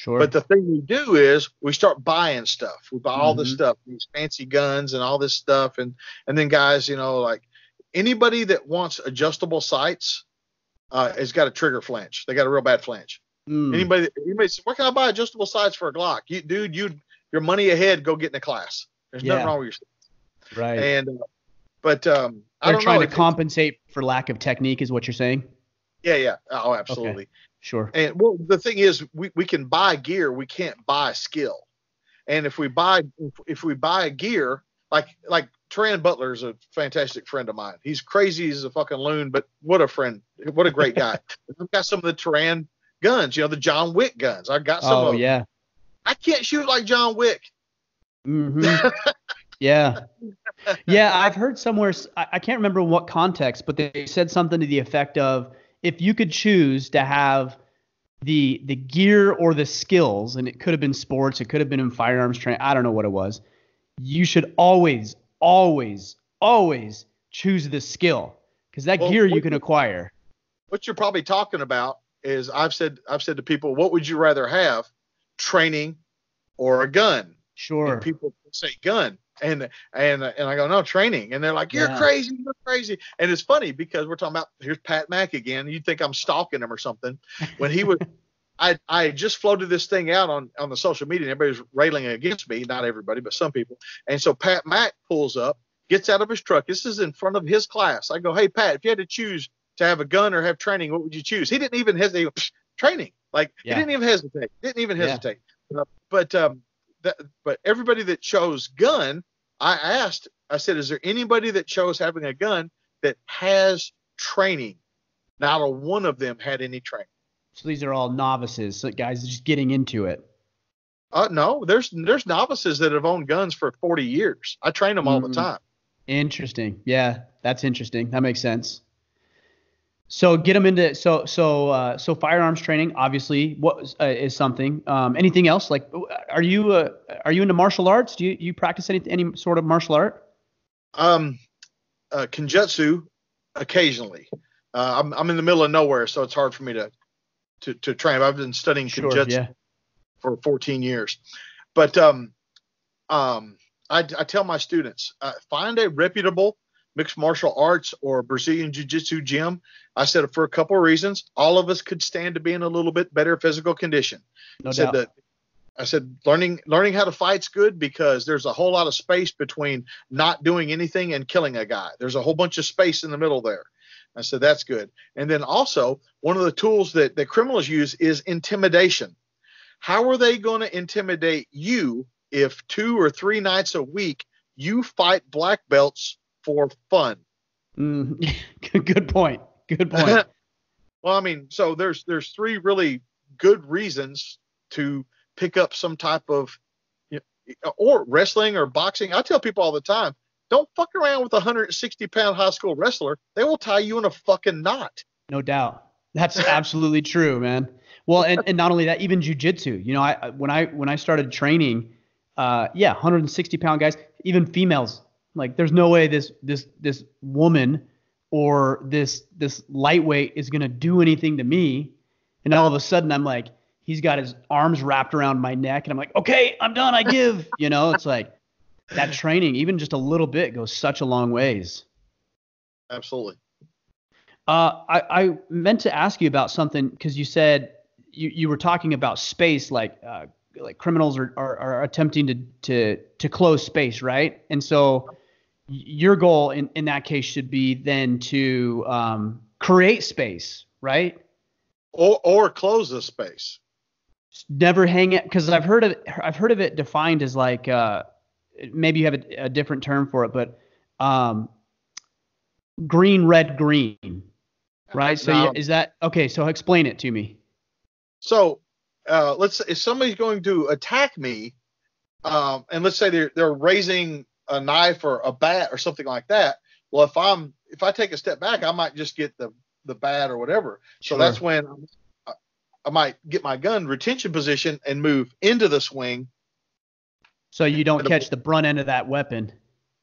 Sure. But the thing we do is we start buying stuff. We buy all this Mhm. stuff, these fancy guns and all this stuff, and and then guys, you know, like anybody that wants adjustable sights uh, has got a trigger flinch. They got a real bad flinch. Hmm. Anybody, anybody says, where can I buy adjustable sights for a Glock? You, dude, you your money ahead. Go get in a class. There's Yeah. nothing wrong with your right. and uh, but um, I They're don't trying know. to compensate for lack of technique, is what you're saying. yeah, yeah. Oh, absolutely. Sure. And well, the thing is, we, we can buy gear, we can't buy skill. And if we buy if, if we buy gear, like like Taran Butler is a fantastic friend of mine. He's crazy, he's a fucking loon, but what a friend, what a great guy. I've got some of the Taran guns, you know, the John Wick guns. I've got some Oh of them. yeah. I can't shoot like John Wick. Mm-hmm. yeah. Yeah, I've heard somewhere. I can't remember what context, but they said something to the effect of if you could choose to have the the gear or the skills, and it could have been sports, it could have been in firearms training. I don't know what it was. You should always, always, always choose the skill because that Well, gear you can acquire. What you're probably talking about is I've said I've said to people, what would you rather have, training or a gun? Sure. and people say gun and and and I go no training. And they're like you're Yeah. crazy you're crazy. And it's funny because we're talking about here's Pat Mac again. You'd think I'm stalking him or something. When he was I I just floated this thing out on on the social media and everybody was railing against me not everybody but some people. And so Pat Mac pulls up gets out of his truck. This is in front of his class. I go hey Pat if you had to choose to have a gun or have training what would you choose? He didn't even hesitate. Training. Like Yeah. he didn't even hesitate. Didn't even Yeah. hesitate. Uh, but um that, but everybody that chose gun, I asked, I said, is there anybody that chose having a gun that has training? Not a one of them had any training. So these are all novices, so guys just getting into it. Uh, no, there's there's novices that have owned guns for 40 years. I train them all the Mm. time. Interesting. Yeah, that's interesting. That makes sense. So get them into so so uh, so firearms training obviously what uh, is something. Um, anything else like are you uh, are you into martial arts? Do you you practice any any sort of martial art? Um, uh, Kenjutsu occasionally. Uh, I'm I'm in the middle of nowhere, so it's hard for me to to to train. I've been studying Sure. Kenjutsu Yeah. for 14 years. But um, um, I, I tell my students uh, find a reputable mixed martial arts or Brazilian Jiu Jitsu gym. I said for a couple of reasons. All of us could stand to be in a little bit better physical condition. No I said doubt. that. I said learning learning how to fight's good because there's a whole lot of space between not doing anything and killing a guy. There's a whole bunch of space in the middle there. I said that's good. And then also one of the tools that, that criminals use is intimidation. How are they going to intimidate you if two or three nights a week you fight black belts for fun? Mm, good point. Good point. well, I mean, so there's there's three really good reasons to pick up some type of you know, or wrestling or boxing. I tell people all the time, don't fuck around with a 160 pound high school wrestler. They will tie you in a fucking knot. No doubt. That's absolutely true, man. Well, and, and not only that, even jujitsu. You know, I I- when I when I started training, uh, yeah, 160 pound guys, even females. Like, there's no way this this this woman or this this lightweight is gonna do anything to me. And all of a sudden, I'm like, he's got his arms wrapped around my neck, and I'm like, okay, I'm done. I give. You know, it's like that training, even just a little bit, goes such a long ways. Absolutely. Uh, I, I meant to ask you about something because you said you, you were talking about space, like uh, like criminals are, are, are attempting to, to to close space, right? And so your goal in, in that case should be then to um, create space, right? Or or close the space. Never hang it because I've heard of I've heard of it defined as like uh, maybe you have a, a different term for it, but um, green, red, green, right? So Now- is that okay? So explain it to me. So uh, let's say if somebody's going to attack me, um, and let's say they're they're raising a knife or a bat or something like that. Well, if I'm if I take a step back, I might just get the the bat or whatever. So Sure. that's when I, I might get my gun retention position and move into the swing. So you don't And the- catch the brunt end of that weapon.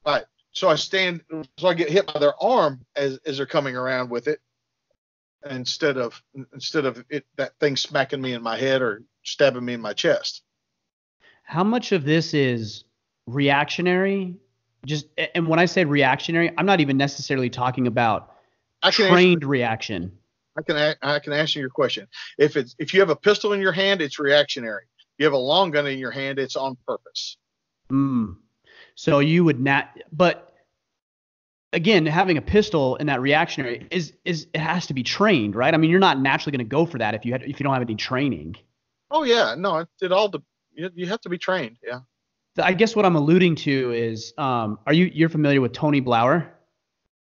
Right. So I stand, so I get hit by their arm as as they're coming around with it, instead of instead of it that thing smacking me in my head or stabbing me in my chest. How much of this is reactionary? Just and when I say reactionary, I'm not even necessarily talking about can answer trained reaction. I can I can answer your question. If it's if you have a pistol in your hand, it's reactionary. You have a long gun in your hand, it's on purpose. Mm. So you would not, but again, having a pistol in that reactionary is is it has to be trained, right? I mean, you're not naturally going to go for that if you had if you don't have any training. Oh yeah, no, it, it all de- you, you have to be trained. Yeah. I guess what I'm alluding to is, um, are you you're familiar with Tony Blauer?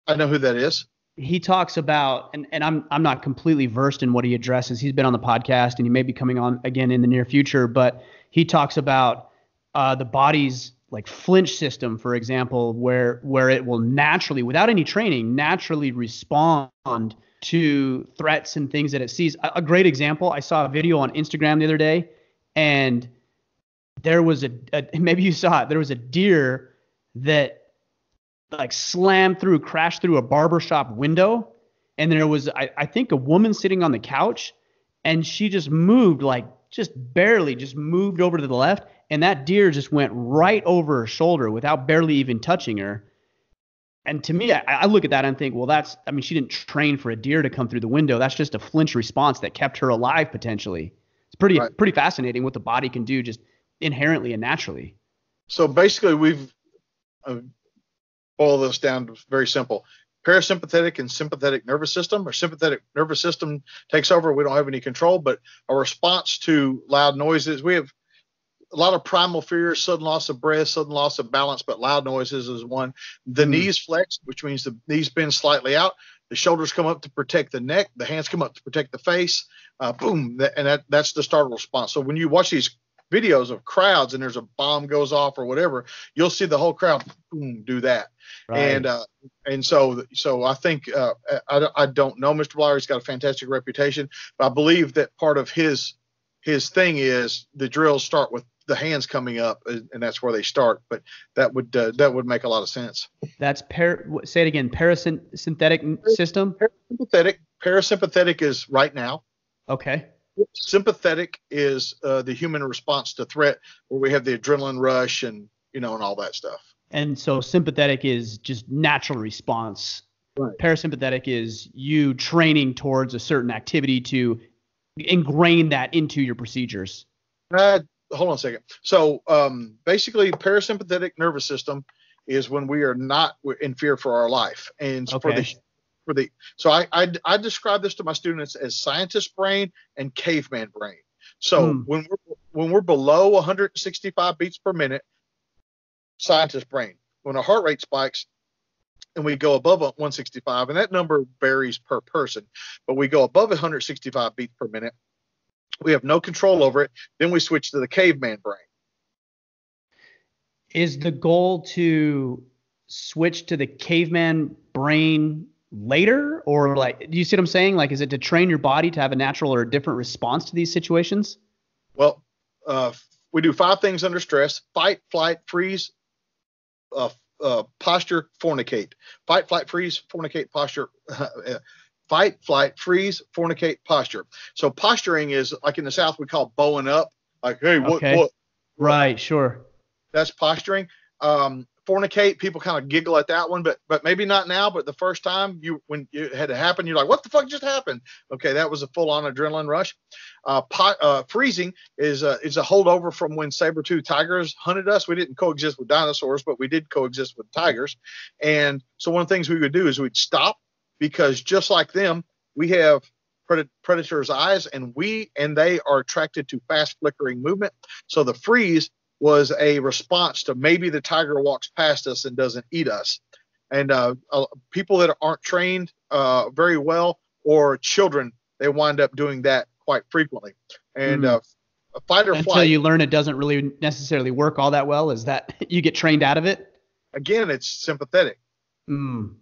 I know who that is. he talks about and, and I'm I'm not completely versed in what he addresses. He's been on the podcast and he may be coming on again in the near future, but he talks about uh, the body's like flinch system, for example, where where it will naturally, without any training, naturally respond to threats and things that it sees. A, a great example, I saw a video on Instagram the other day, and there was a, a maybe you saw it. There was a deer that like slammed through, crashed through a barbershop window. And there was, I, I think, a woman sitting on the couch, and she just moved, like just barely, just moved over to the left. And that deer just went right over her shoulder without barely even touching her. And to me, I, I look at that and think, well, that's, I mean, she didn't train for a deer to come through the window. That's just a flinch response that kept her alive potentially. It's pretty, Right. pretty fascinating what the body can do just inherently and naturally. So basically, we've uh, boil this down to very simple. Parasympathetic and sympathetic nervous system. Our sympathetic nervous system takes over. We don't have any control, but our response to loud noises, we have a lot of primal fear, sudden loss of breath, sudden loss of balance, but loud noises is one. The Hmm. knees flex, which means the knees bend slightly out. The shoulders come up to protect the neck. The hands come up to protect the face. Uh, boom, and that, that's the startle response. So when you watch these videos of crowds and there's a bomb goes off or whatever, you'll see the whole crowd boom do that. And uh, and so so I think uh, I, I don't know Mr. Blauer. He's got a fantastic reputation, but I believe that part of his his thing is the drills start with the hands coming up, and and that's where they start. But that would uh, that would make a lot of sense. That's par. Say it again. Parasynthetic system. Parasympathetic parasympathetic is right now. Okay. Sympathetic is uh, the human response to threat, where we have the adrenaline rush and you know and all that stuff. And so sympathetic is just natural response. Right. Parasympathetic is you training towards a certain activity to ingrain that into your procedures. Uh, hold on a second. So um, basically, parasympathetic nervous system is when we are not in fear for our life, and for Okay. the for the so I, I I describe this to my students as scientist brain and caveman brain. So Hmm. when we're when we're below 165 beats per minute, scientist brain. When our heart rate spikes, and we go above 165, and that number varies per person, but we go above 165 beats per minute, we have no control over it. Then we switch to the caveman brain. Is the goal to switch to the caveman brain later or like do you see what I'm saying? Like is it to train your body to have a natural or a different response to these situations? Well, uh, we do five things under stress: fight, flight, freeze, uh, uh, posture, fornicate. Fight, flight, freeze, fornicate, posture. fight, flight, freeze, fornicate, posture. So posturing is like in the South we call bowing up. Like, hey, what, Okay. what? Right, sure. That's posturing. Um, fornicate, people kind of giggle at that one, but but maybe not now. But the first time you when it had to happen, you're like, what the fuck just happened? Okay, that was a full on adrenaline rush. Uh, pot, uh, freezing is a, is a holdover from when saber tooth tigers hunted us. We didn't coexist with dinosaurs, but we did coexist with tigers. And so one of the things we would do is we'd stop because just like them, we have predator's eyes, and we and they are attracted to fast flickering movement. So the freeze was a response to maybe the tiger walks past us and doesn't eat us. And uh, uh, people that aren't trained uh, very well or children, they wind up doing that quite frequently. And mm. uh, fight or flight Until flight. you learn it doesn't really necessarily work all that well. Is that you get trained out of it? Again, it's sympathetic. Mm.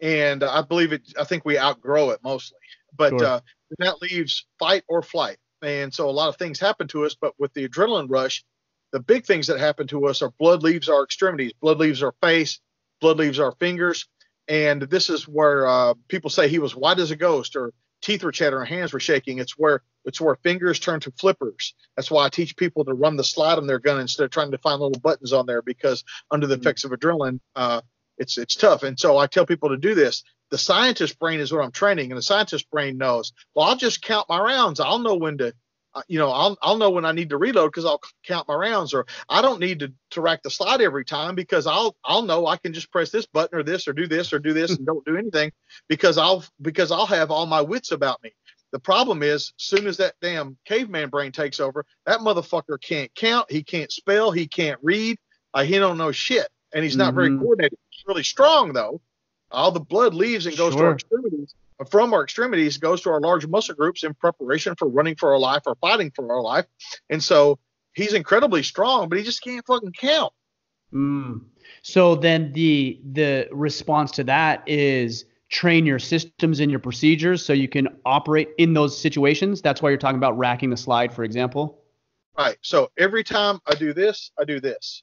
And I believe it. I think we outgrow it mostly. But sure. uh, that leaves fight or flight. And so a lot of things happen to us. But with the adrenaline rush, the big things that happen to us are blood leaves our extremities, blood leaves our face, blood leaves our fingers. And this is where uh, people say he was white as a ghost or teeth were chattering, hands were shaking. It's where it's where fingers turn to flippers. That's why I teach people to run the slide on their gun instead of trying to find little buttons on there because under the mm-hmm. effects of adrenaline, uh, it's it's tough. And so I tell people to do this. The scientist brain is what I'm training, and the scientist brain knows. Well, I'll just count my rounds. I'll know when to you know, I'll I'll know when I need to reload because I'll count my rounds, or I don't need to to rack the slide every time because I'll I'll know I can just press this button or this or do this or do this and don't do anything because I'll because I'll have all my wits about me. The problem is, soon as that damn caveman brain takes over, that motherfucker can't count, he can't spell, he can't read, uh, he don't know shit, and he's not mm-hmm. very coordinated. He's really strong though. All the blood leaves and goes sure. to our extremities, from our extremities goes to our large muscle groups in preparation for running for our life or fighting for our life. And so he's incredibly strong, but he just can't fucking count. Mm. So then the the response to that is train your systems and your procedures so you can operate in those situations. That's why you're talking about racking the slide, for example. Right. So every time I do this, I do this.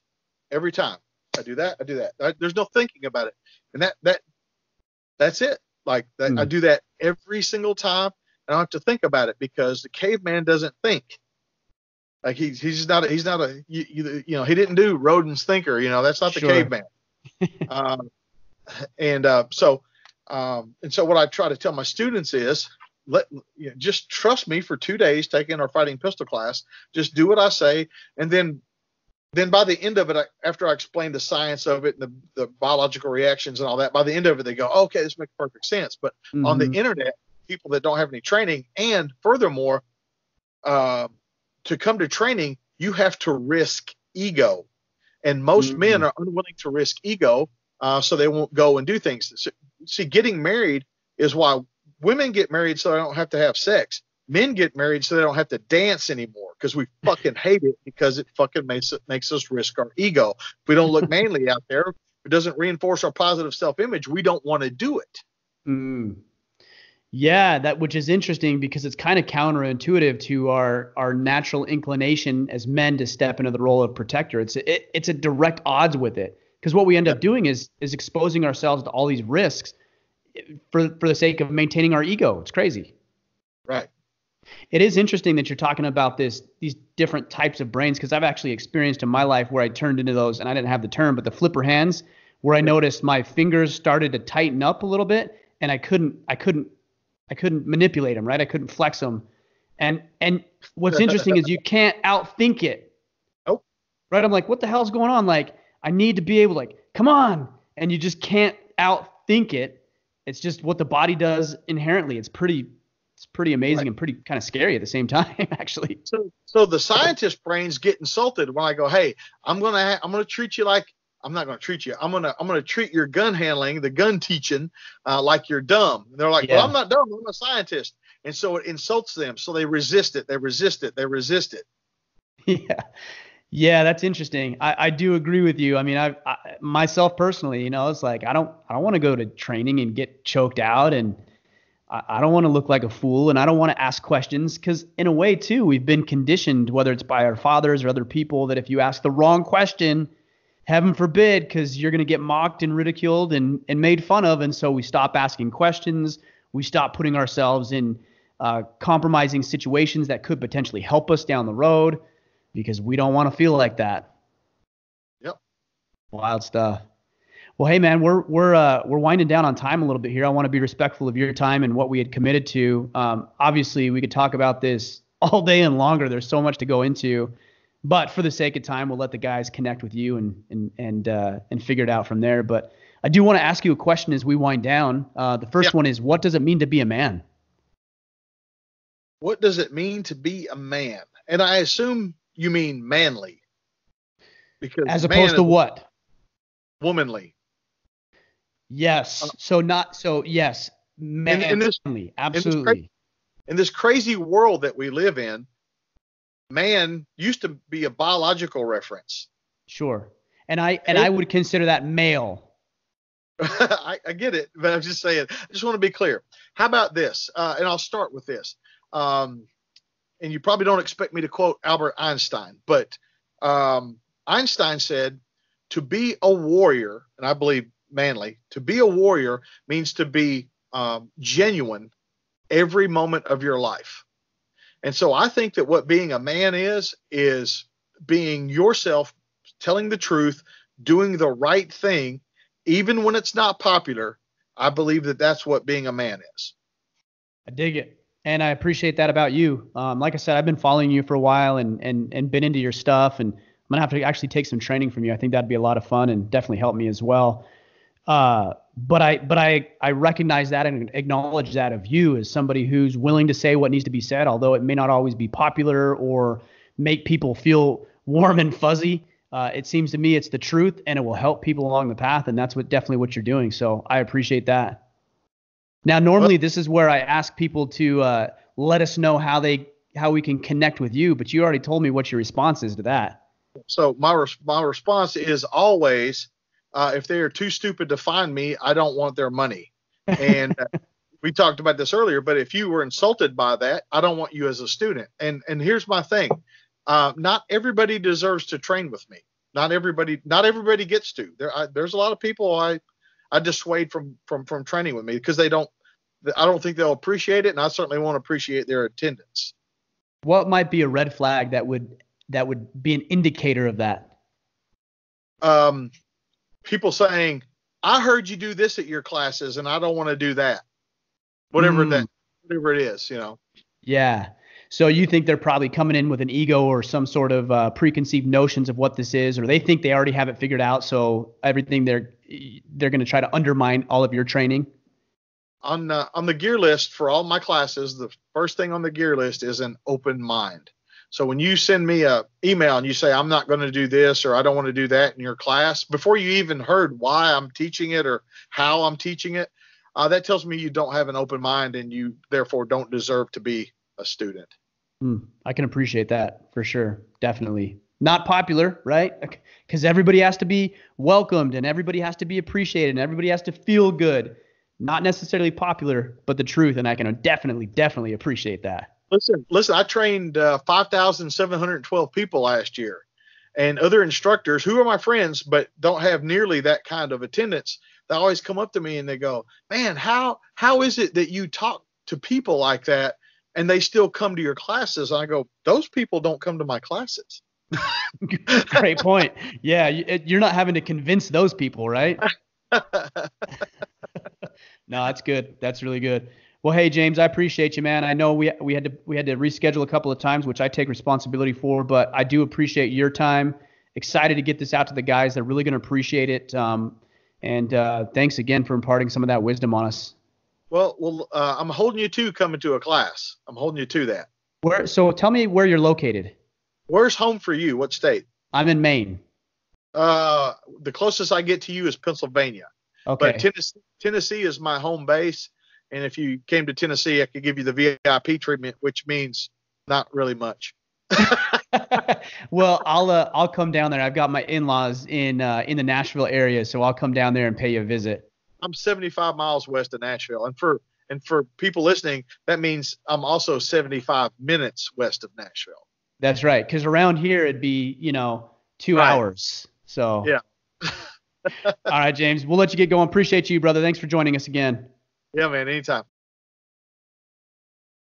Every time I do that, I do that. I, there's no thinking about it, and that that that's it. Like that, mm. I hmm. do that every single time. And I don't have to think about it because the caveman doesn't think. Like he's he's not a, he's not a you, you, you know he didn't do Rodin's thinker. You know that's not the sure. caveman. um, and uh, so um, and so what I try to tell my students is let you know, just trust me for two days taking our fighting pistol class. Just do what I say, and then then by the end of it, I, after I explain the science of it and the, the biological reactions and all that, by the end of it, they go, okay, this makes perfect sense. But mm-hmm. on the mm-hmm. internet, people that don't have any training, and furthermore, uh, to come to training, you have to risk ego. And most mm-hmm. men are unwilling to risk ego, uh, so they won't go and do things. So, see, getting married is why women get married so they don't have to have sex men get married so they don't have to dance anymore because we fucking hate it because it fucking makes it makes us risk our ego. If we don't look manly out there, it doesn't reinforce our positive self-image. We don't want to do it. Mm. Yeah, that which is interesting because it's kind of counterintuitive to our our natural inclination as men to step into the role of protector. It's it, it's a direct odds with it because what we end up doing is is exposing ourselves to all these risks for for the sake of maintaining our ego. It's crazy. It is interesting that you're talking about this these different types of brains because I've actually experienced in my life where I turned into those and I didn't have the term, but the flipper hands where I noticed my fingers started to tighten up a little bit and I couldn't I couldn't I couldn't manipulate them, right? I couldn't flex them. And and what's interesting is you can't outthink it. Oh. Right? I'm like, what the hell's going on? Like, I need to be able to like, come on. And you just can't outthink it. It's just what the body does inherently. It's pretty pretty amazing right. and pretty kind of scary at the same time, actually. So, so the scientist brains get insulted when I go, "Hey, I'm gonna ha- I'm gonna treat you like I'm not gonna treat you. I'm gonna I'm gonna treat your gun handling, the gun teaching, uh, like you're dumb." And they're like, yeah. "Well, I'm not dumb. I'm a scientist." And so it insults them. So they resist it. They resist it. They resist it. Yeah. Yeah, that's interesting. I, I do agree with you. I mean, I, I myself personally, you know, it's like I don't I don't want to go to training and get choked out and I don't want to look like a fool and I don't want to ask questions because, in a way, too, we've been conditioned, whether it's by our fathers or other people, that if you ask the wrong question, heaven forbid, because you're going to get mocked and ridiculed and, and made fun of. And so we stop asking questions. We stop putting ourselves in uh, compromising situations that could potentially help us down the road because we don't want to feel like that. Yep. wild stuff. Well, hey man, we're we're uh, we're winding down on time a little bit here. I want to be respectful of your time and what we had committed to. Um, obviously, we could talk about this all day and longer. There's so much to go into, but for the sake of time, we'll let the guys connect with you and and and uh, and figure it out from there. But I do want to ask you a question as we wind down. Uh, the first Yeah. one is, what does it mean to be a man? What does it mean to be a man? And I assume you mean manly, because As opposed to what? womanly. Yes. Uh, so not so yes. Manly. in this- absolutely. In this crazy world that we live in, man used to be a biological reference. Sure. And I and Hey- I would consider that male. I, I get it, but I'm just saying. I just want to be clear. How about this? Uh, and I'll start with this. Um, and you probably don't expect me to quote Albert Einstein, but um, Einstein said, "To be a warrior, and I believe manly, to be a warrior means to be um, genuine every moment of your life." And so I think that what being a man is is being yourself, telling the truth, doing the right thing even when it's not popular, I believe that that's what being a man is. I dig it. And I appreciate that about you. Um, like I said, I've been following you for a while and, and, and been into your stuff. And I'm going to have to actually take some training from you. I think that'd be a lot of fun and definitely help me as well. Uh, but I, but I, I recognize that and acknowledge that of you as somebody who's willing to say what needs to be said, although it may not always be popular or make people feel warm and fuzzy. Uh, it seems to me it's the truth and it will help people along the path. And that's what definitely what you're doing. So I appreciate that. Now, normally this is where I ask people to uh, let us know how they how we can connect with you, but you already told me what your response is to that. So my res- my response is always, uh, if they are too stupid to find me, I don't want their money. And uh, we talked about this earlier, but if you were insulted by that, I don't want you as a student. And and here's my thing, uh, not everybody deserves to train with me. Not everybody not everybody gets to. There I, there's a lot of people I I dissuade from from from training with me because they don't. I don't think they'll appreciate it, and I certainly won't appreciate their attendance. What might be a red flag that would that would be an indicator of that? um, people saying, "I heard you do this at your classes, and I don't want to do that." Whatever Mm. that, whatever it is, you know. Yeah. So you think they're probably coming in with an ego or some sort of uh, preconceived notions of what this is, or they think they already have it figured out. So everything they're they're going to try to undermine all of your training. On uh, on the gear list for all my classes, the first thing on the gear list is an open mind. So when you send me a email and you say I'm not going to do this or I don't want to do that in your class, before you even heard why I'm teaching it or how I'm teaching it, uh, that tells me you don't have an open mind and you therefore don't deserve to be a student. Hmm, I can appreciate that for sure. Definitely. Not popular, right? Because everybody has to be welcomed and everybody has to be appreciated and everybody has to feel good. Not necessarily popular, but the truth. And I can definitely, definitely appreciate that. Listen, listen. I trained uh, 5,712 people last year, and other instructors who are my friends but don't have nearly that kind of attendance. They always come up to me and they go, "Man, how how is it that you talk to people like that and they still come to your classes?" And I go, "Those people don't come to my classes." Great point. Yeah, you're not having to convince those people, right? No, that's good. That's really good. Well, hey James, I appreciate you, man. I know we we had to we had to reschedule a couple of times, which I take responsibility for, but I do appreciate your time. Excited to get this out to the guys. They're really going to appreciate it. Um, and uh, thanks again for imparting some of that wisdom on us. well, well, uh, I'm holding you to coming to a class. I'm holding you to that. Where? So tell me where you're located. Where's home for you? What state? I'm in Maine. Uh, the closest I get to you is Pennsylvania. Okay. But Tennessee, Tennessee is my home base, and if you came to Tennessee, I could give you the VIP treatment, which means not really much. well, I'll uh, I'll come down there. I've got my in-laws in uh, in the Nashville area, so I'll come down there and pay you a visit. I'm 75 miles west of Nashville, and for and for people listening, that means I'm also 75 minutes west of Nashville. That's right, because around here it'd be you know two Right. hours. So Yeah. all right, James, we'll let you get going. Appreciate you, brother. Thanks for joining us again. Yeah, man, anytime.